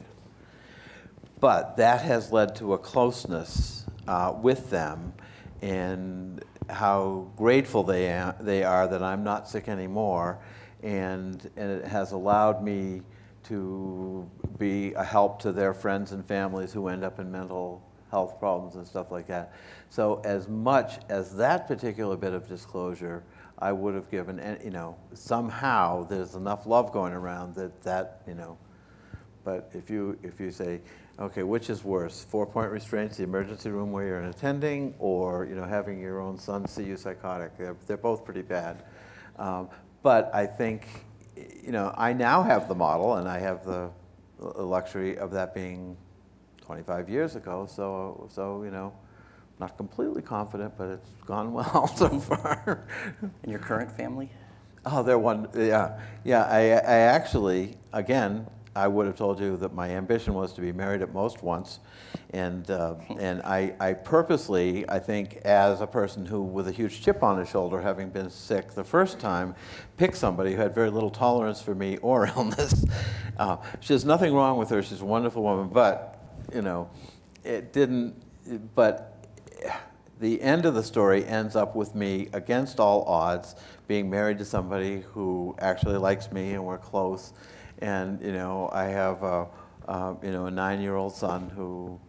Speaker 2: But that has led to a closeness uh, with them and how grateful they, am, they are that I'm not sick anymore. And, and it has allowed me to be a help to their friends and families who end up in mental health problems and stuff like that. So as much as that particular bit of disclosure, I would have given, and, you know, somehow there's enough love going around that that, you know, but if you, if you say, okay, which is worse, four-point restraints, the emergency room where you're attending, or, you know, having your own son see you psychotic, they're, they're both pretty bad. Um, But I think, you know, I now have the model, and I have the luxury of that being 25 years ago, so, so, you know, not completely confident, but it's gone well so far.
Speaker 1: And your current family?
Speaker 2: Oh, they're one, yeah, yeah, I, I actually, again, I would have told you that my ambition was to be married at most once. And, uh, and I, I purposely, I think, as a person who, with a huge chip on his shoulder, having been sick the first time, picked somebody who had very little tolerance for me or illness. Uh, she has nothing wrong with her, she's a wonderful woman, but, you know, it didn't, but the end of the story ends up with me, against all odds, being married to somebody who actually likes me and we're close. And, you know, I have a, uh, you know, a nine-year-old son who,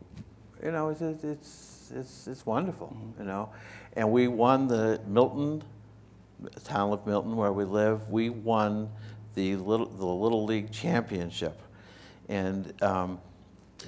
Speaker 2: you know, it's, it's, it's, it's wonderful, you know. And we won the Milton, the town of Milton where we live, we won the Little, the Little League Championship. And um,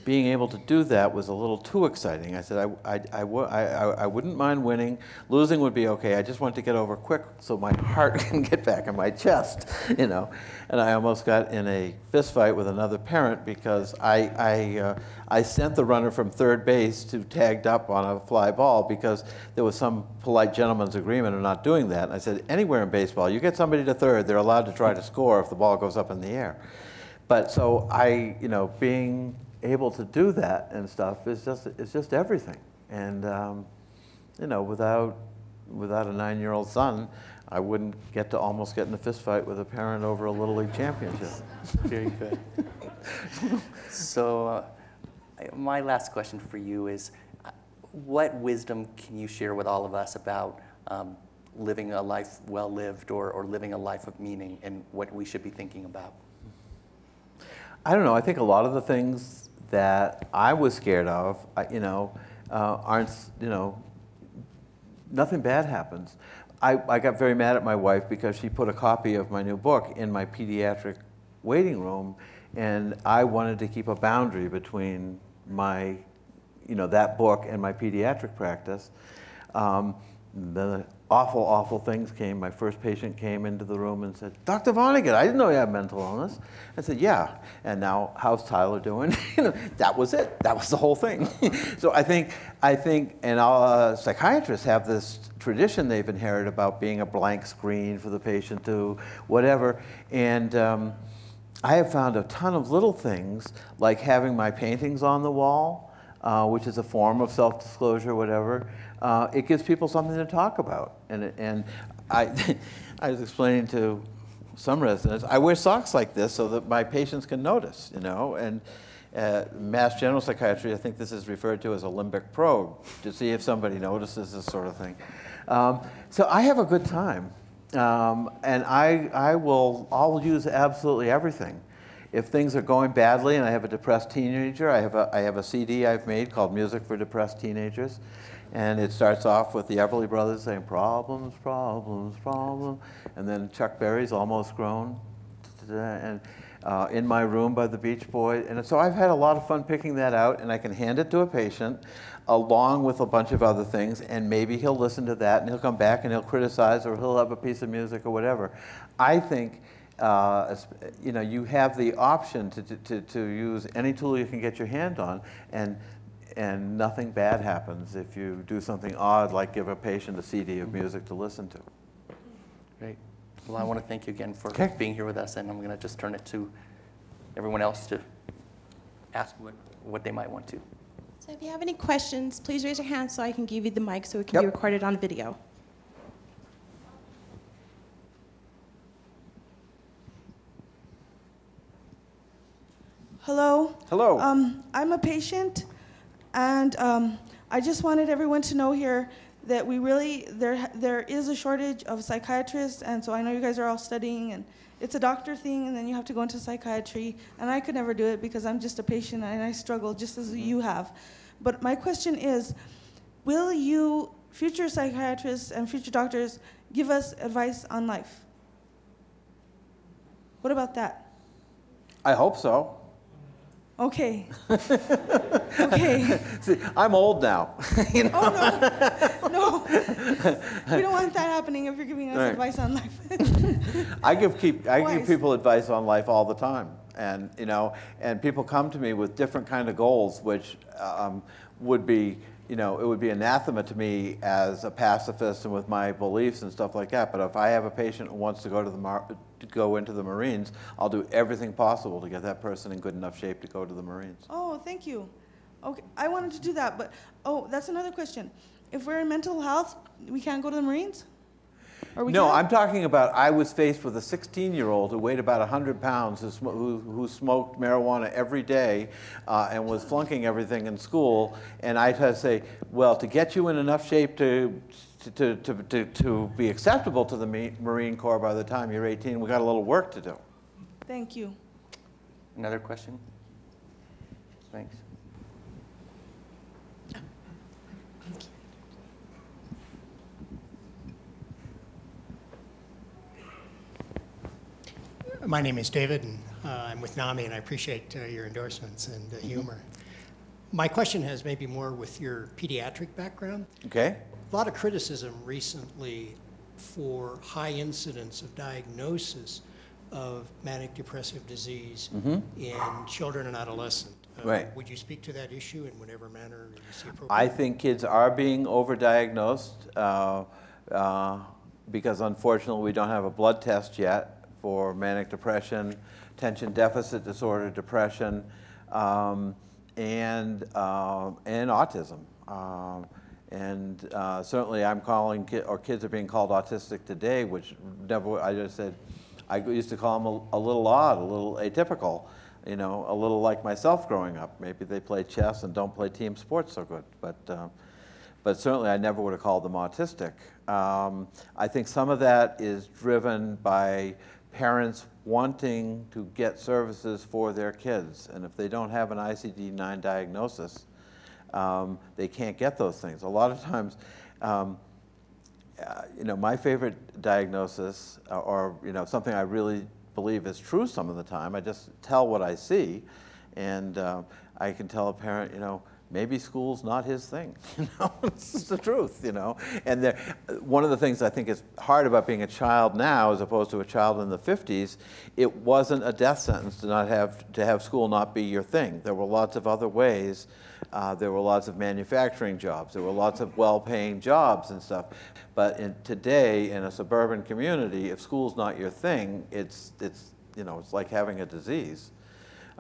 Speaker 2: being able to do that was a little too exciting. I said, I, I, I, wouldn't mind winning. Losing would be okay. I just want to get over quick so my heart can get back in my chest, you know. And I almost got in a fist fight with another parent because I, I, uh, I sent the runner from third base to tagged up on a fly ball because there was some polite gentleman's agreement of not doing that. And I said, anywhere in baseball, you get somebody to third, they're allowed to try to score if the ball goes up in the air. But so I, you know, being able to do that and stuff is just, it's just everything. And, um, you know, without, without a nine-year-old son, I wouldn't get to almost get in a fistfight with a parent over a Little League championship.
Speaker 1: Very good. so, uh, my last question for you is uh, what wisdom can you share with all of us about um, living a life well lived or, or living a life of meaning and what we should be thinking about?
Speaker 2: I don't know. I think a lot of the things that I was scared of, you know, uh, aren't, you know, nothing bad happens. I, I got very mad at my wife because she put a copy of my new book in my pediatric waiting room, and I wanted to keep a boundary between my, you know, that book and my pediatric practice. Um, awful, awful things came. My first patient came into the room and said, Dr. Vonnegut, I didn't know you had mental illness. I said, yeah. And now, how's Tyler doing? you know, that was it. That was the whole thing. so I think, I think, and uh, psychiatrists have this tradition they've inherited about being a blank screen for the patient to whatever. And um, I have found a ton of little things, like having my paintings on the wall, uh, which is a form of self-disclosure, whatever. Uh, it gives people something to talk about. And, and I, I was explaining to some residents, I wear socks like this so that my patients can notice, you know? And uh, Mass General Psychiatry, I think this is referred to as a limbic probe, to see if somebody notices this sort of thing. Um, so I have a good time. Um, and I, I will, I'll use absolutely everything. If things are going badly and I have a depressed teenager, I have a, I have a CD I've made called Music for Depressed Teenagers. And it starts off with the Everly Brothers saying, problems, problems, problems. And then Chuck Berry's Almost Grown. And uh, In My Room by the Beach Boys. And so I've had a lot of fun picking that out, and I can hand it to a patient along with a bunch of other things, and maybe he'll listen to that and he'll come back and he'll criticize or he'll have a piece of music or whatever. I think uh, you know, you have the option to, to- to, to use any tool you can get your hand on, and, and nothing bad happens if you do something odd like give a patient a CD of music to listen to.
Speaker 1: Great. Well, I want to thank you again for
Speaker 2: Okay.
Speaker 1: being here with us, and I'm going to just turn it to everyone else to ask what, what they might want to.
Speaker 3: So if you have any questions, please raise your hand so I can give you the mic so it can be recorded on video. Hello.
Speaker 2: Hello.
Speaker 3: Um, I'm a patient, and um, I just wanted everyone to know here that we really there there is a shortage of psychiatrists, and so I know you guys are all studying, and it's a doctor thing, and then you have to go into psychiatry, and I could never do it because I'm just a patient and I struggle just as you have. But my question is, will you, future psychiatrists and future doctors, give us advice on life? What about that?
Speaker 2: I hope so.
Speaker 3: Okay. okay.
Speaker 2: See, I'm old now. you know?
Speaker 3: Oh, no. No. We don't want that happening if you're giving us
Speaker 2: Right.
Speaker 3: advice on life.
Speaker 2: I give keep I give people advice on life all the time, and you know, and people come to me with different kind of goals, which um, would be, you know, it would be anathema to me as a pacifist and with my beliefs and stuff like that. But if I have a patient who wants to go to the Mar- to go into the Marines, I'll do everything possible to get that person in good enough shape to go to the Marines.
Speaker 3: oh, thank you. Okay, I wanted to do that, but oh, that's another question. If we're in mental health, we can't go to the Marines? Or we
Speaker 2: no,
Speaker 3: can?
Speaker 2: I'm talking about I was faced with a 16 year old who weighed about 100 pounds, who, sm- who, who smoked marijuana every day uh, and was flunking everything in school. And I had to say, well, to get you in enough shape to, to, to, to, to be acceptable to the Marine Corps by the time you're 18, we got a little work to do.
Speaker 3: Thank you.
Speaker 1: Another question? Thanks.
Speaker 4: My name is David, and uh, I'm with NAMI, and I appreciate uh, your endorsements and the humor. My question has maybe more with your pediatric background.
Speaker 2: Okay?
Speaker 4: A lot of criticism recently for high incidence of diagnosis of manic depressive disease in children and adolescents. Uh,
Speaker 2: Right.
Speaker 4: Would you speak to that issue in whatever manner you see appropriate?
Speaker 2: I think kids are being overdiagnosed uh, uh, because unfortunately we don't have a blood test yet for manic depression, attention deficit disorder, depression, um, and, uh, and autism. Um, and uh, certainly I'm calling, ki- or kids are being called autistic today, which never, I just said, I used to call them a, a little odd, a little atypical, you know, a little like myself growing up. Maybe they play chess and don't play team sports so good, but, uh, but certainly I never would have called them autistic. Um, I think some of that is driven by parents wanting to get services for their kids, and if they don't have an ICD-9 diagnosis, um, they can't get those things. A lot of times, um, uh, you know, my favorite diagnosis, uh, or you know, something I really believe is true some of the time, I just tell what I see, and uh, I can tell a parent, you know, maybe school's not his thing. You know, it's the truth. You know, and there, one of the things I think is hard about being a child now, as opposed to a child in the '50s, it wasn't a death sentence to not have to have school not be your thing. There were lots of other ways. Uh, there were lots of manufacturing jobs. There were lots of well-paying jobs and stuff. But in, today, in a suburban community, if school's not your thing, it's it's you know it's like having a disease.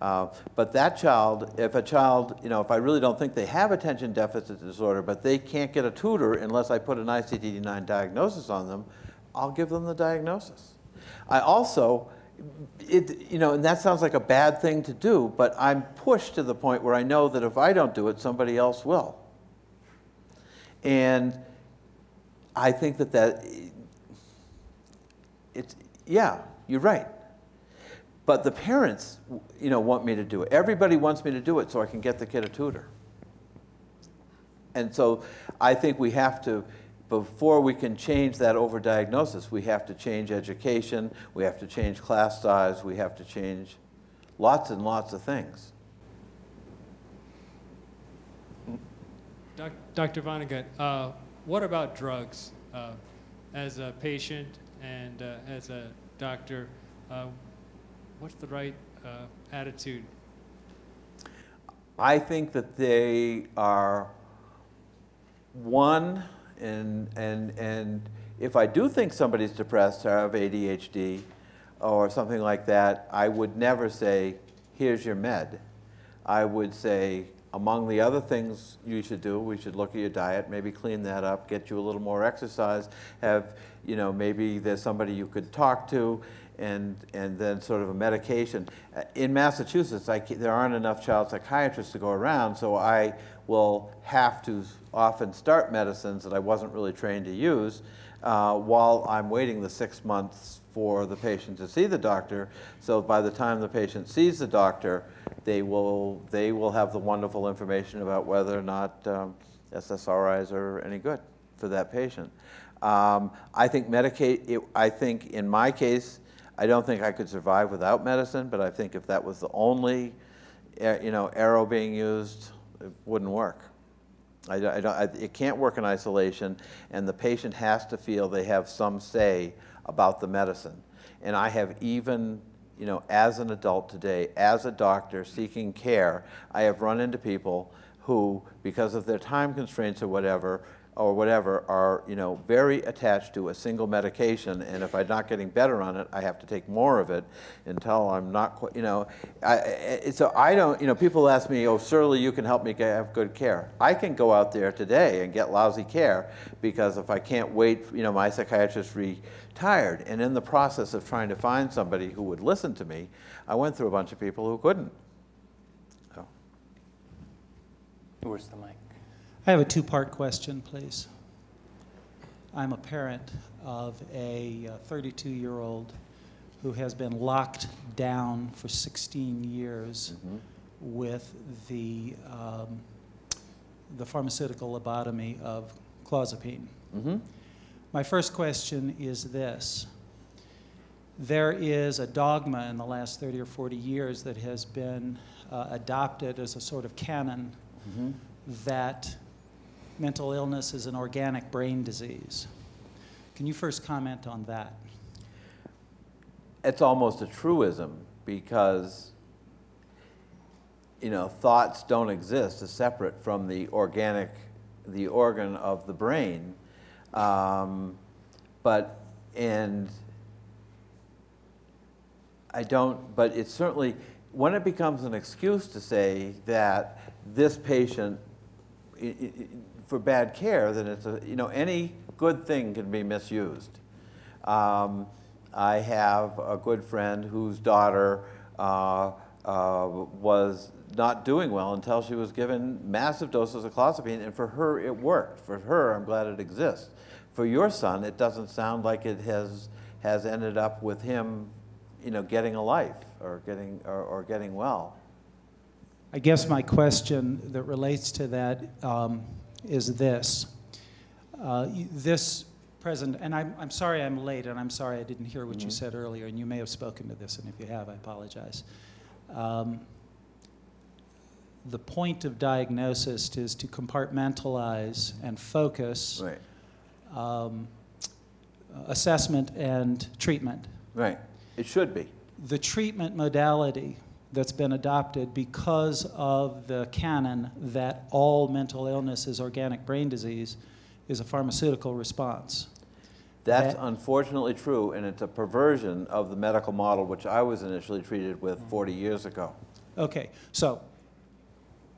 Speaker 2: Uh, but that child, if a child, you know, if I really don't think they have attention deficit disorder, but they can't get a tutor unless I put an ICD-9 diagnosis on them, I'll give them the diagnosis. I also, it, you know, and that sounds like a bad thing to do, but I'm pushed to the point where I know that if I don't do it, somebody else will. And I think that that, it's, yeah, you're right. But the parents, you know, want me to do it. Everybody wants me to do it so I can get the kid a tutor. And so I think we have to, before we can change that overdiagnosis, we have to change education, we have to change class size, we have to change lots and lots of things.
Speaker 5: Dr. Vonnegut, uh, what about drugs? Uh, as a patient and uh, as a doctor, uh, what's the right uh, attitude?
Speaker 2: I think that they are one, and, and, and if I do think somebody's depressed or have ADHD or something like that, I would never say, here's your med. I would say, among the other things you should do, we should look at your diet, maybe clean that up, get you a little more exercise, have, you know, maybe there's somebody you could talk to, and, and then sort of a medication. Uh, In Massachusetts, I, there aren't enough child psychiatrists to go around, so I will have to often start medicines that I wasn't really trained to use uh, while I'm waiting the six months for the patient to see the doctor. So by the time the patient sees the doctor, they will, they will have the wonderful information about whether or not um, SSRIs are any good for that patient. Um, I think medicate, it, I think in my case, I don't think I could survive without medicine, but I think if that was the only, you know, arrow being used, it wouldn't work. I, I don't, I, it can't work in isolation, and the patient has to feel they have some say about the medicine. And I have even, you know, as an adult today, as a doctor seeking care, I have run into people who, because of their time constraints or whatever, or whatever, are, you know, very attached to a single medication, and if I'm not getting better on it, I have to take more of it until I'm not, quite, you know, I, so I don't, you know, people ask me, oh, surely you can help me get, have good care. I can go out there today and get lousy care, because if I can't wait, you know, my psychiatrist retired, and in the process of trying to find somebody who would listen to me, I went through a bunch of people who couldn't. So.
Speaker 1: Where's the mic?
Speaker 6: I have a two-part question, please. I'm a parent of a 32-year-old who has been locked down for 16 years with the, um, the pharmaceutical lobotomy of clozapine.
Speaker 2: Mm-hmm.
Speaker 6: My first question is this. There is a dogma in the last 30 or 40 years that has been uh, adopted as a sort of canon
Speaker 2: Mm-hmm.
Speaker 6: that mental illness is an organic brain disease. Can you first comment on that?
Speaker 2: it's almost a truism because you know thoughts don't exist as separate from the organic the organ of the brain um, but and i don't but it's certainly when it becomes an excuse to say that this patient for bad care then it's a you know any good thing can be misused um, I have a good friend whose daughter uh, uh, was not doing well until she was given massive doses of clozapine, and for her it worked. For her, I'm glad it exists. For your son, it doesn't sound like it has has ended up with him, you know, getting a life or getting or, or getting well.
Speaker 6: I guess my question that relates to that um, is this. Uh, this present, and I'm, I'm sorry I'm late, and I'm sorry I didn't hear what you said earlier, and you may have spoken to this, and if you have, I apologize. Um, the point of diagnosis is to compartmentalize and focus
Speaker 2: Right,
Speaker 6: um, assessment and treatment.
Speaker 2: right. It should be.
Speaker 6: The treatment modality that's been adopted because of the canon that all mental illness is organic brain disease is a pharmaceutical response.
Speaker 2: That's
Speaker 6: That-
Speaker 2: unfortunately true, and it's a perversion of the medical model which I was initially treated with mm-hmm. 40 years ago.
Speaker 6: Okay, so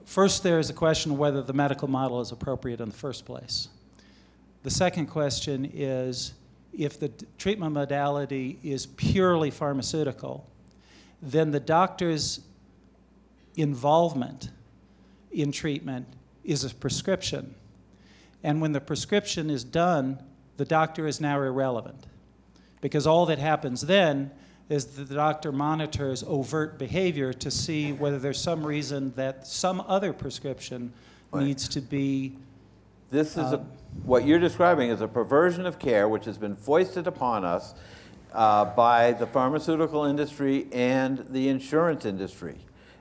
Speaker 6: first there is a question of whether the medical model is appropriate in the first place. The second question is if the treatment modality is purely pharmaceutical, then the doctor's involvement in treatment is a prescription. And when the prescription is done, the doctor is now irrelevant. Because all that happens then is that the doctor monitors overt behavior to see whether there's some reason that some other prescription
Speaker 2: Right.
Speaker 6: needs to be.
Speaker 2: This is a,
Speaker 6: Um,
Speaker 2: what you're describing is a perversion of care which has been foisted upon us uh, by the pharmaceutical industry and the insurance industry.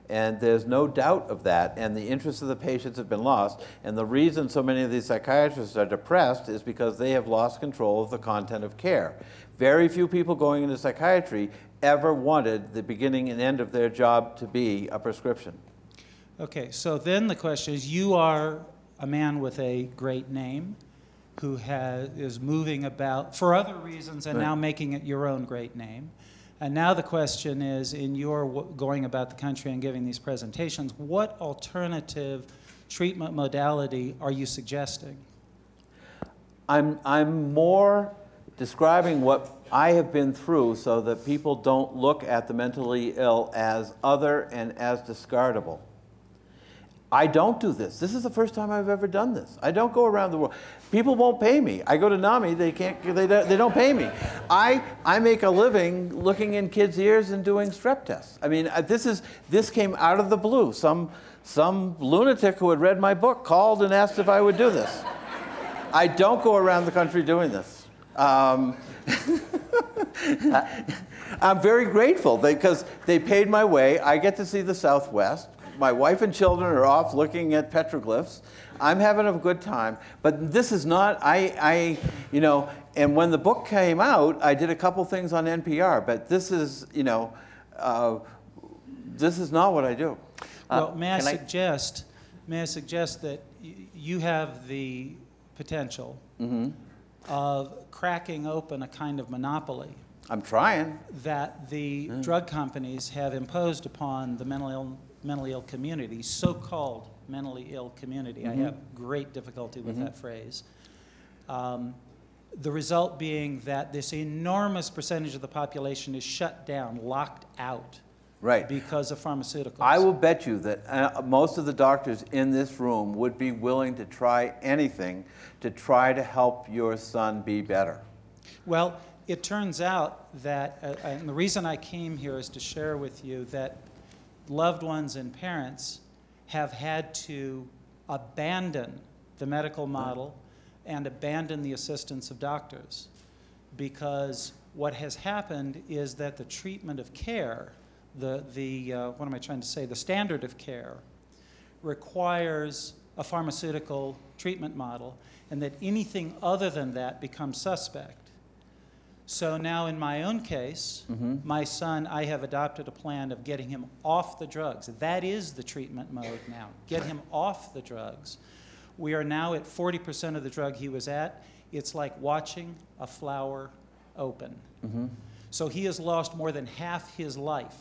Speaker 2: And there's no doubt of that, and the interests of the patients have been lost. And the reason so many of these psychiatrists are depressed is because they have lost control of the content of care. Very few people going into psychiatry ever wanted the beginning and end of their job to be a prescription.
Speaker 6: Okay, so then the question is you are a man with a great name who has, is moving about for other reasons and
Speaker 2: Right.
Speaker 6: now making it your own great name. And now the question is in your w- going about the country and giving these presentations, what alternative treatment modality are you suggesting?
Speaker 2: I'm, I'm more describing what I have been through so that people don't look at the mentally ill as other and as discardable. I don't do this. This is the first time I've ever done this. I don't go around the world. People won't pay me. I go to NAMI, they can't, they don't, they don't pay me. I, I make a living looking in kids' ears and doing strep tests. I mean, uh, this is, this came out of the blue. Some, some lunatic who had read my book called and asked if I would do this. I don't go around the country doing this. Um, I'm very grateful because they paid my way. I get to see the Southwest. My wife and children are off looking at petroglyphs. I'm having a good time. But this is not, I, I, you know, and when the book came out, I did a couple things on NPR, but this is, you know, uh, this is not what I do.
Speaker 6: Well, may I
Speaker 1: can I-
Speaker 6: suggest, may I suggest that y- you have the potential of cracking open a kind of monopoly
Speaker 2: I'm trying.
Speaker 6: that the drug companies have imposed upon the mental ill, mentally ill community, so-called mentally ill community. I have great difficulty with that phrase. Um, the result being that this enormous percentage of the population is shut down, locked out
Speaker 2: Right.
Speaker 6: because of pharmaceuticals.
Speaker 2: I will bet you that uh, most of the doctors in this room would be willing to try anything to try to help your son be better.
Speaker 6: Well, it turns out that, uh, and the reason I came here is to share with you that loved ones and parents have had to abandon the medical model and abandon the assistance of doctors. Because what has happened is that the treatment of care, the, the uh, what am I trying to say, the standard of care requires a pharmaceutical treatment model, and that anything other than that becomes suspect. So now, in my own case, mm-hmm. my son, I have adopted a plan of getting him off the drugs. That is the treatment mode now. Get him off the drugs. We are now at 40% of the drug he was at. It's like watching a flower open. Mm-hmm. So he has lost more than half his life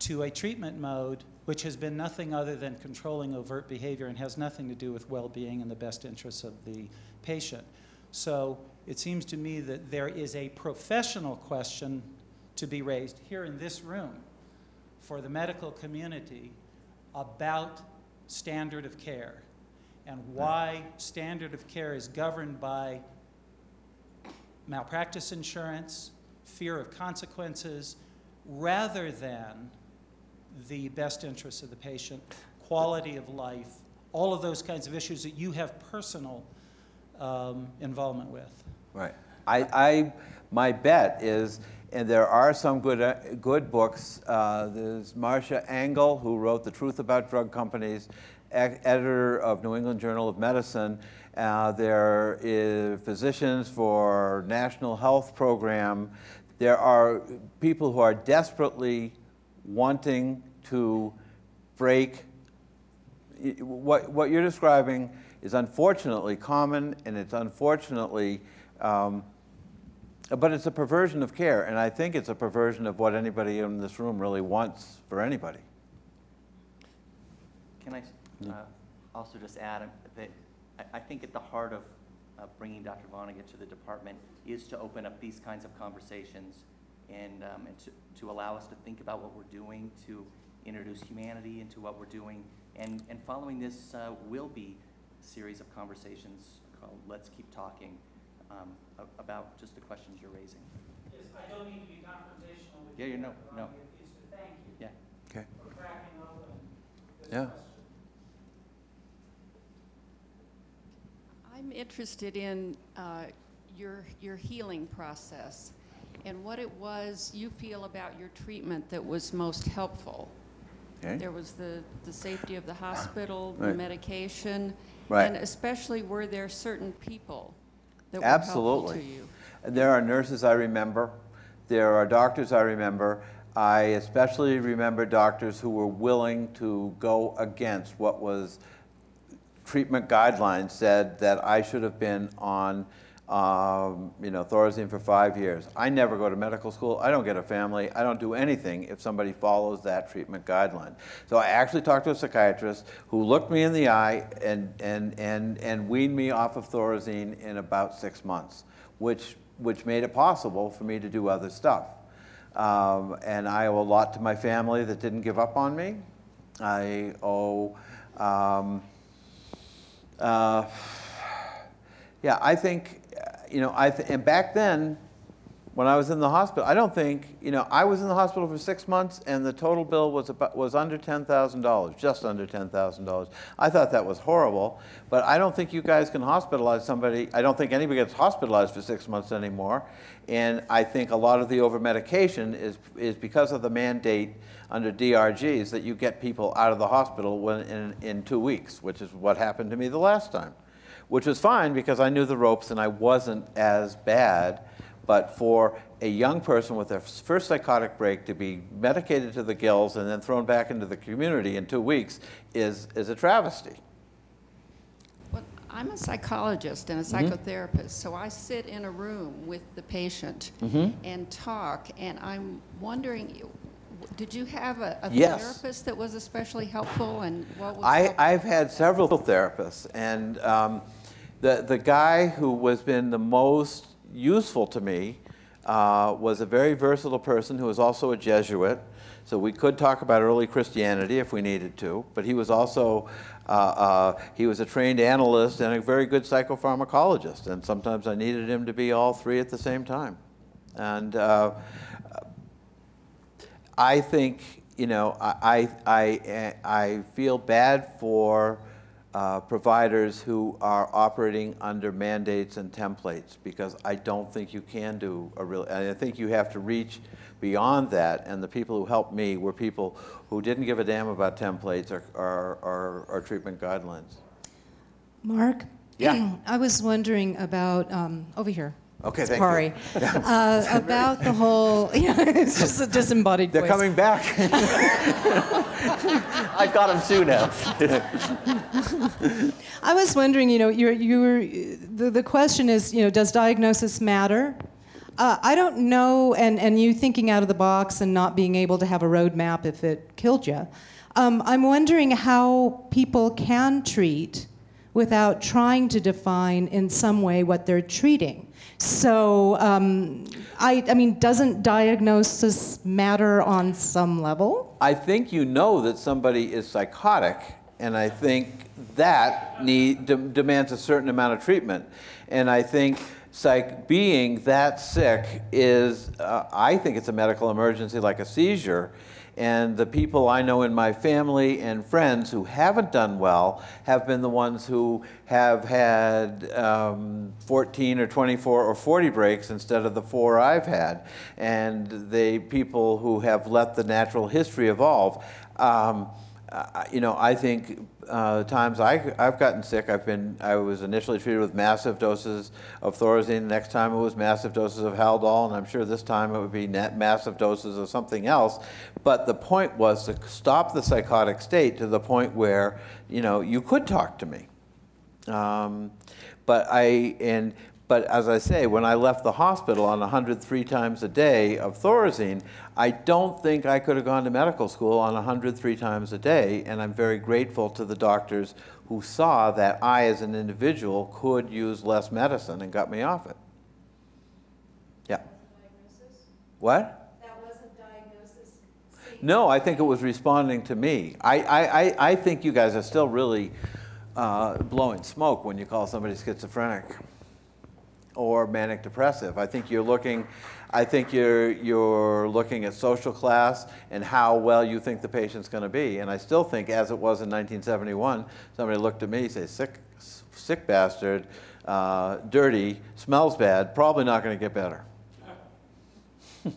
Speaker 6: to a treatment mode which has been nothing other than controlling overt behavior and has nothing to do with well being and the best interests of the patient. So it seems to me that there is a professional question to be raised here in this room for the medical community about standard of care and why standard of care is governed by malpractice insurance, fear of consequences, rather than the best interests of the patient, quality of life, all of those kinds of issues that you have personal um, involvement with.
Speaker 2: Right. I, I, my bet is, and there are some good, uh, good books. Uh, there's Marcia Angell, who wrote The Truth About Drug Companies, editor of New England Journal of Medicine. Uh, there is Physicians for National Health Program. There are people who are desperately wanting to break what, what you're describing is unfortunately common and it's unfortunately, um, but it's a perversion of care. And I think it's a perversion of what anybody in this room really wants for anybody.
Speaker 1: Can I uh, also just add that I- think at the heart of uh, bringing Dr. Vonnegut to the department is to open up these kinds of conversations and, um, and to, to allow us to think about what we're doing, to introduce humanity into what we're doing. And, and following this uh, will be series of conversations called Let's Keep Talking um, about just the questions you're raising.
Speaker 6: Yes, I don't mean to be confrontational with
Speaker 1: Yeah, you know, no.
Speaker 6: It's to thank you
Speaker 1: Yeah.
Speaker 2: Okay.
Speaker 6: for cracking open this
Speaker 2: Yeah.
Speaker 6: question.
Speaker 7: I'm interested in uh, your, your healing process and what it was you feel about your treatment that was most helpful.
Speaker 2: Okay.
Speaker 7: There was the, the safety of the hospital, the medication,
Speaker 2: Right.
Speaker 7: and especially were there certain people that were helpful to you?
Speaker 2: There are nurses I remember. There are doctors I remember. I especially remember doctors who were willing to go against what was treatment guidelines said that I should have been on, um, you know, Thorazine for five years. I never go to medical school. I don't get a family. I don't do anything if somebody follows that treatment guideline. So I actually talked to a psychiatrist who looked me in the eye and, and, and, and weaned me off of Thorazine in about six months, which, which made it possible for me to do other stuff. Um, and I owe a lot to my family that didn't give up on me. I owe, um, uh, yeah, I think, you know, I th- and back then, when I was in the hospital, I don't think, you know, I was in the hospital for six months, and the total bill was about was under ten thousand dollars, just under ten thousand dollars. I thought that was horrible, but I don't think you guys can hospitalize somebody. I don't think anybody gets hospitalized for six months anymore, and I think a lot of the over medication is is because of the mandate under DRGs that you get people out of the hospital when, in in two weeks, which is what happened to me the last time which was fine because I knew the ropes and I wasn't as bad. But for a young person with their first psychotic break to be medicated to the gills and then thrown back into the community in two weeks is, is a travesty.
Speaker 7: Well, I'm a psychologist and a
Speaker 2: Mm-hmm.
Speaker 7: psychotherapist, so I sit in a room with the patient
Speaker 2: Mm-hmm.
Speaker 7: and talk, and I'm wondering, did you have a, a
Speaker 2: Yes.
Speaker 7: therapist that was especially helpful, and what was
Speaker 2: I,
Speaker 7: helpful?
Speaker 2: I've had several therapists, and um, the, the guy who has been the most useful to me uh, was a very versatile person who was also a Jesuit. So we could talk about early Christianity if we needed to, but he was also uh, uh, he was a trained analyst and a very good psychopharmacologist, and sometimes I needed him to be all three at the same time. And uh, I think, you know, I, I, I feel bad for uh, providers who are operating under mandates and templates because I don't think you can do a real, I think you have to reach beyond that. And the people who helped me were people who didn't give a damn about templates or, or, or, or treatment guidelines.
Speaker 8: Mark?
Speaker 2: Yeah.
Speaker 8: I was wondering about, um, over here.
Speaker 2: Okay, thank you.
Speaker 8: Sorry. Uh, about the whole, yeah, it's just a disembodied
Speaker 2: They're
Speaker 8: voice.
Speaker 2: coming back.
Speaker 1: I've got them too now.
Speaker 8: I was wondering, you know, you're, you're, the, the question is, you know, does diagnosis matter? Uh, I don't know, and, and you thinking out of the box and not being able to have a roadmap if it killed you. Um, I'm wondering how people can treat without trying to define in some way what they're treating. So, um, I, I mean, doesn't diagnosis matter on some level?
Speaker 2: I think you know that somebody is psychotic, and I think that need, de- demands a certain amount of treatment. And I think psych, being that sick is, uh, I think it's a medical emergency like a seizure. And the people I know in my family and friends who haven't done well have been the ones who have had um, 14 or 24 or 40 breaks instead of the four I've had. And the people who have let the natural history evolve. Um, I- you know, I think uh, times I, I've gotten sick, I've been, I was initially treated with massive doses of Thorazine. Next time it was massive doses of Haldol, and I'm sure this time it would be net massive doses of something else. But the point was to stop the psychotic state to the point where, you know, you could talk to me. Um, but I and but as I say, when I left the hospital on 103 times a day of Thorazine, I don't think I could have gone to medical school on 103 times a day. And I'm very grateful to the doctors who saw that I, as an individual, could use less medicine and got me off it. Yeah. What?
Speaker 8: That wasn't diagnosis.
Speaker 2: No, I think it was responding to me. I, I, I, I think you guys are still really uh, blowing smoke when you call somebody schizophrenic or manic depressive. I think you're looking, I think you're, you're looking at social class and how well you think the patient's going to be. And I still think, as it was in 1971, somebody looked at me, say, sick, sick bastard, uh, dirty, smells bad, probably not going to get better.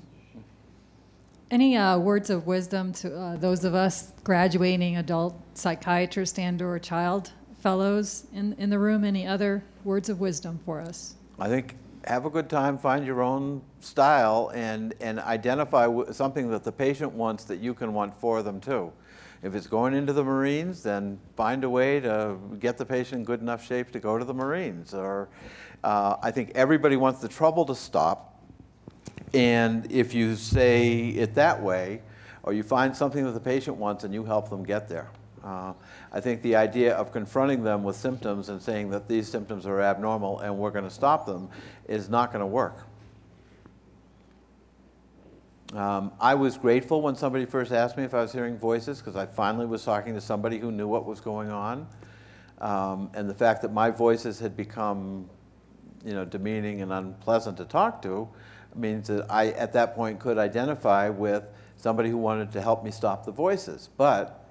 Speaker 9: Any uh, words of wisdom to uh, those of us graduating adult psychiatrist and or child fellows in, in the room? Any other words of wisdom for us?
Speaker 2: I think have a good time, find your own style, and, and identify something that the patient wants that you can want for them too. If it's going into the Marines, then find a way to get the patient in good enough shape to go to the Marines. Or uh, I think everybody wants the trouble to stop, and if you say it that way, or you find something that the patient wants and you help them get there. Uh, I think the idea of confronting them with symptoms and saying that these symptoms are abnormal and we're going to stop them is not going to work. Um, I was grateful when somebody first asked me if I was hearing voices because I finally was talking to somebody who knew what was going on. Um, and the fact that my voices had become, you know, demeaning and unpleasant to talk to means that I, at that point, could identify with somebody who wanted to help me stop the voices. But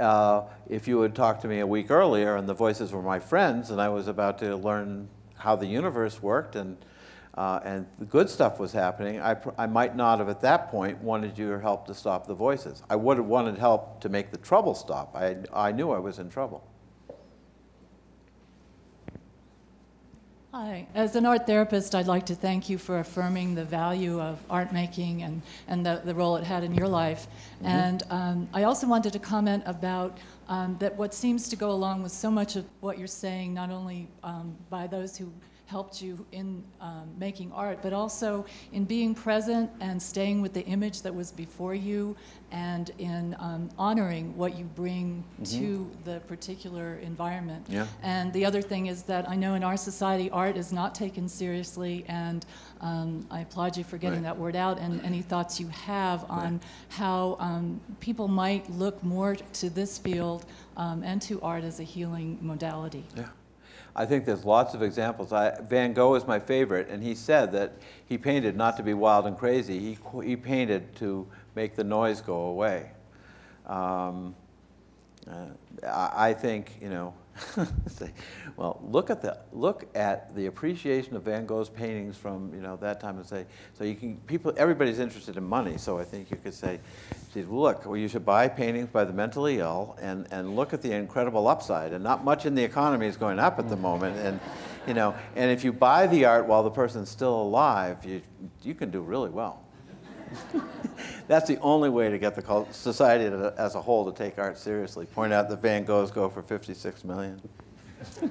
Speaker 2: uh, if you had talked to me a week earlier and the voices were my friends and I was about to learn how the universe worked and, uh, and the good stuff was happening, I, I might not have at that point wanted your help to stop the voices. I would have wanted help to make the trouble stop. I, I knew I was in trouble.
Speaker 9: Hi. As an art therapist, I'd like to thank you for affirming the value of art making and, and the, the role it had in your life. And um, I also wanted to comment about um, that what seems to go along with so much of what you're saying, not only um, by those who helped you in um, making art, but also in being present and staying with the image that was before you and in um, honoring what you bring to the particular environment.
Speaker 2: Yeah.
Speaker 9: And the other thing is that I know in our society, art is not taken seriously, and um, I applaud you for getting
Speaker 2: Right.
Speaker 9: that word out. And any thoughts you have on how um, people might look more to this field um, and to art as a healing modality.
Speaker 2: Yeah. I think there's lots of examples. I, Van Gogh is my favorite, and he said that he painted not to be wild and crazy. He, he painted to make the noise go away. Um, uh, I, I think, you know, say, well, look at the look at the appreciation of Van Gogh's paintings from you know that time and say, so you can people everybody's interested in money, so I think you could say, look, well, you should buy paintings by the mentally ill and and look at the incredible upside, and not much in the economy is going up at the moment, and you know, and if you buy the art while the person's still alive, you you can do really well. That's the only way to get the society as a whole to take art seriously. Point out that Van Goghs go for 56 million.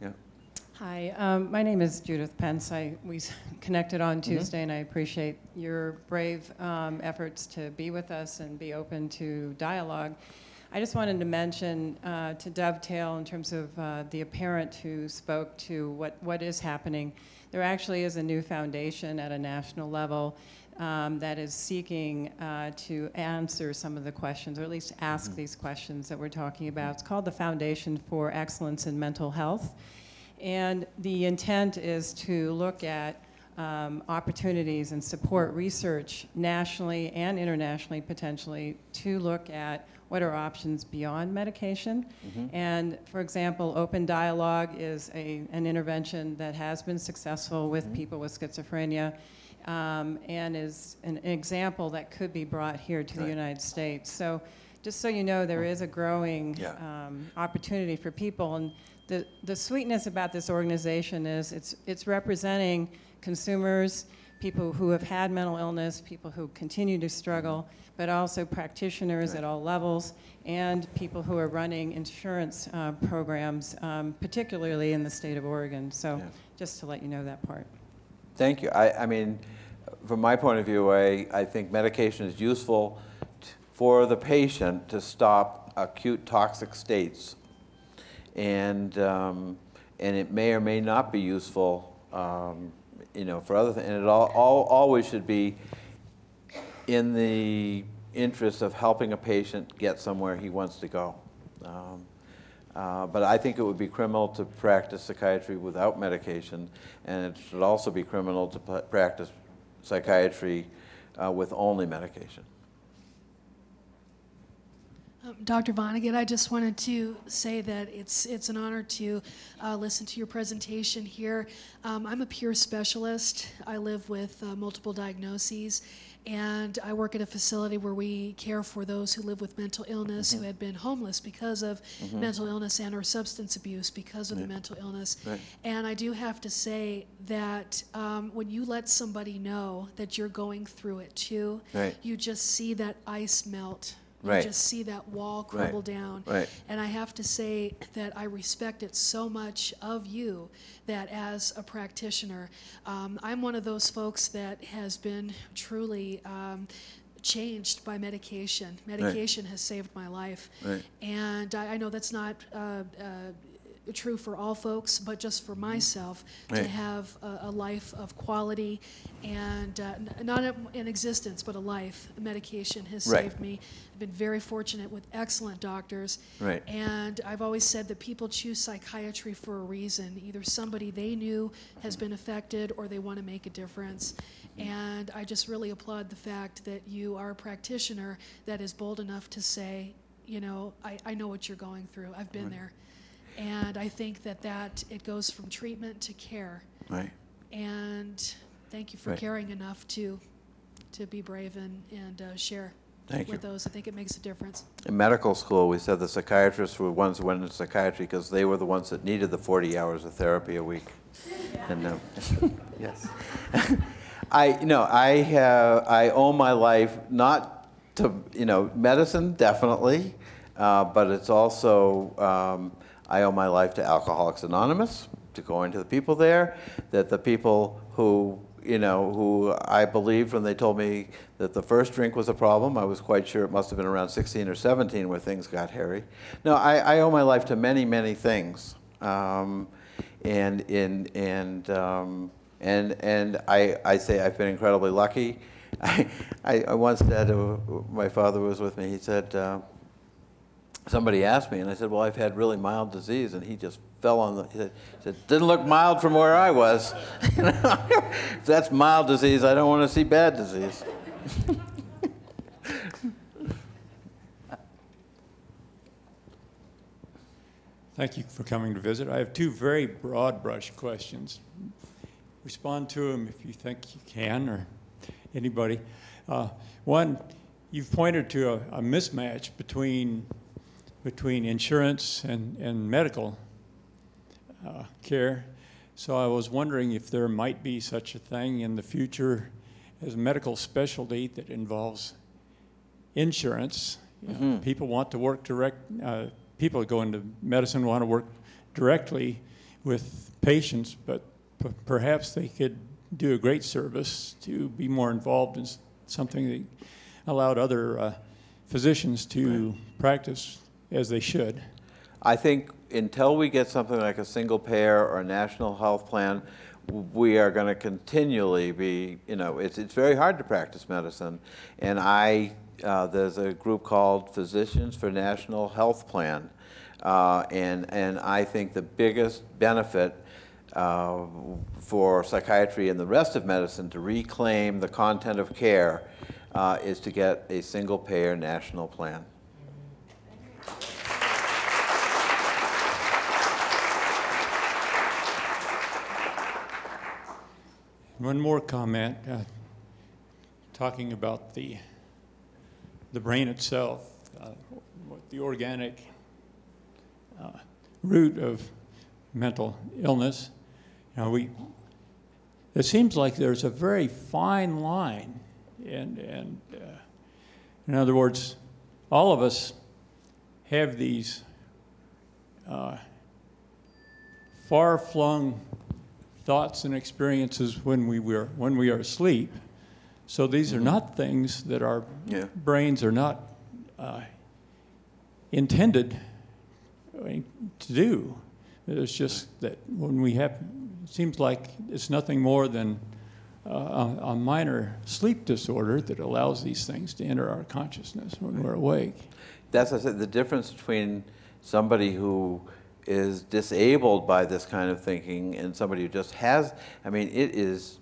Speaker 2: yeah.
Speaker 10: Hi, um, my name is Judith Pence. I, we connected on Tuesday, and I appreciate your brave um, efforts to be with us and be open to dialogue. I just wanted to mention, uh, to dovetail in terms of uh, the apparent who spoke to what, what is happening, there actually is a new foundation at a national level um, that is seeking uh, to answer some of the questions, or at least ask these questions that we're talking about. It's called the Foundation for Excellence in Mental Health. And the intent is to look at um, opportunities and support research nationally and internationally potentially to look at what are options beyond medication. And for example, open dialogue is a, an intervention that has been successful with people with schizophrenia um, and is an example that could be brought here to the United States. So just so you know, there is a growing
Speaker 2: Yeah.
Speaker 10: um, opportunity for people. And the, the sweetness about this organization is it's, it's representing consumers, people who have had mental illness, people who continue to struggle, but also practitioners at all levels, and people who are running insurance uh, programs, um, particularly in the state of Oregon. So
Speaker 2: Yeah.
Speaker 10: just to let you know that part.
Speaker 2: Thank you. I, I mean, from my point of view, I, I think medication is useful t- for the patient to stop acute toxic states. And, um, and it may or may not be useful, um, you know, for other things. And it all, all, always should be in the interest of helping a patient get somewhere he wants to go. Um, uh, But I think it would be criminal to practice psychiatry without medication, and it should also be criminal to practice psychiatry uh, with only medication.
Speaker 11: Um, Dr. Vonnegut, I just wanted to say that it's, it's an honor to uh, listen to your presentation here. Um, I'm a peer specialist. I live with uh, multiple diagnoses, and I work at a facility where we care for those who live with mental illness who had been homeless because of mental illness and or substance abuse because of the mental illness.
Speaker 2: Right.
Speaker 11: And I do have to say that um, when you let somebody know that you're going through it too,
Speaker 2: Right.
Speaker 11: you just see that ice melt. You
Speaker 2: Right.
Speaker 11: just see that wall crumble down.
Speaker 2: Right.
Speaker 11: And I have to say that I respect it so much of you that as a practitioner, um, I'm one of those folks that has been truly um, changed by medication. Medication has saved my life.
Speaker 2: Right.
Speaker 11: And I, I know that's not uh, uh, true for all folks, but just for mm-hmm. myself, to have a, a life of quality and uh, n- not a, an existence, but a life. Medication has
Speaker 2: Right.
Speaker 11: saved me. I've been very fortunate with excellent doctors.
Speaker 2: Right.
Speaker 11: And I've always said that people choose psychiatry for a reason. Either somebody they knew has been affected or they want to make a difference. Mm. And I just really applaud the fact that you are a practitioner that is bold enough to say, you know, I, I know what you're going through. I've been mm-hmm. there. And I think that that it goes from treatment to care.
Speaker 2: Right.
Speaker 11: And thank you for
Speaker 2: Right.
Speaker 11: caring enough to to be brave and, and uh, share
Speaker 2: Thank
Speaker 11: with
Speaker 2: you.
Speaker 11: those. I think it makes a difference.
Speaker 2: In medical school, we said the psychiatrists were the ones who went into psychiatry because they were the ones that needed the 40 hours of therapy a week. And, uh, yes. I, you know, I have, I owe my life not to, you know, medicine, definitely, uh, but it's also, um, I owe my life to Alcoholics Anonymous, to going to the people there, that the people who, you know, who I believed when they told me that the first drink was a problem, I was quite sure it must have been around 16 or 17 where things got hairy. No, I, I owe my life to many, many things. Um, and, in, and, um, and, and I, I say I've been incredibly lucky. I, I, once said, uh, my father was with me, he said, uh, somebody asked me, and I said, well, I've had really mild disease, and he just fell on the, he said, he said didn't look mild from where I was. If that's mild disease, I don't want to see bad disease.
Speaker 12: Thank you for coming to visit. I have two very broad brush questions. Respond to them if you think you can, or anybody. Uh, one, you've pointed to a, a mismatch between, between insurance and, and medical uh, care. So I was wondering if there might be such a thing in the future as a medical specialty that involves insurance. You know, People want to work direct, uh, people that go into medicine want to work directly with patients, but p- perhaps they could do a great service to be more involved in something that allowed other uh, physicians to practice as they should.
Speaker 2: I think until we get something like a single payer or a national health plan, we are going to continually be, you know, it's, it's very hard to practice medicine. And I, uh, there's a group called Physicians for National Health Plan. Uh, and, and I think the biggest benefit uh, for psychiatry and the rest of medicine to reclaim the content of care uh, is to get a single payer national plan.
Speaker 12: One more comment, uh, talking about the, the brain itself, uh, the organic uh, root of mental illness. You know, we, it seems like there's a very fine line, and, and uh, in other words, all of us have these uh, far-flung thoughts and experiences when we were when we are asleep. So these are not things that our
Speaker 2: Yeah.
Speaker 12: brains are not uh, intended to do. It's just that when we have, it seems like it's nothing more than uh, a, a minor sleep disorder that allows these things to enter our consciousness when we're awake.
Speaker 2: That's I said, the difference between somebody who is disabled by this kind of thinking and somebody who just has, I mean, it is,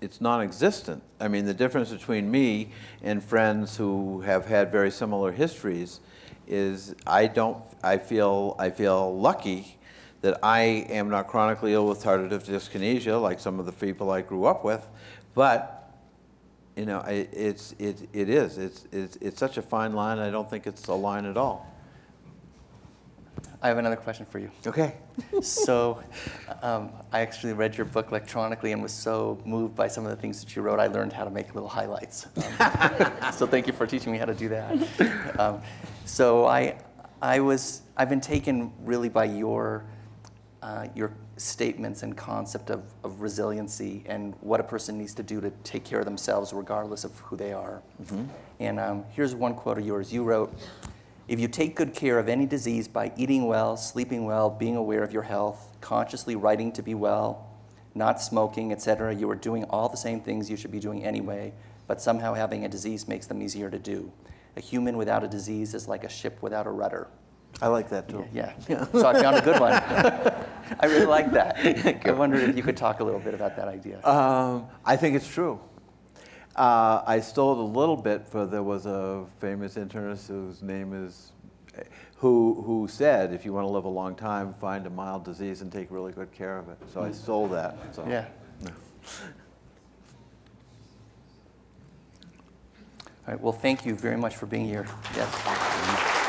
Speaker 2: it's non-existent. I mean, the difference between me and friends who have had very similar histories is I don't, I feel, I feel lucky that I am not chronically ill with tardive dyskinesia like some of the people I grew up with, but you know, I, it's, it, it is. It's, it's, it's such a fine line, I don't think it's a line at all.
Speaker 1: I have another question for you.
Speaker 2: Okay.
Speaker 1: so, um, I actually read your book electronically and was so moved by some of the things that you wrote, I learned how to make little highlights. Um, so, thank you for teaching me how to do that. Um, so, I, I was, I've been taken really by your, uh, your statements and concept of, of resiliency and what a person needs to do to take care of themselves, regardless of who they are. And um, here's one quote of yours. You wrote, if you take good care of any disease by eating well, sleeping well, being aware of your health, consciously writing to be well, not smoking, etc., you are doing all the same things you should be doing anyway, but somehow having a disease makes them easier to do. A human without a disease is like a ship without a rudder.
Speaker 2: I like that too.
Speaker 1: Yeah. yeah. so I found a good one. I really like that. I wondered if you could talk a little bit about that idea.
Speaker 2: Um, I think it's true. Uh, I stole a little bit, for there was a famous internist whose name is, who, who said, if you want to live a long time, find a mild disease and take really good care of it. So I stole that. So.
Speaker 1: Yeah. All right, well, thank you very much for being here. Yes.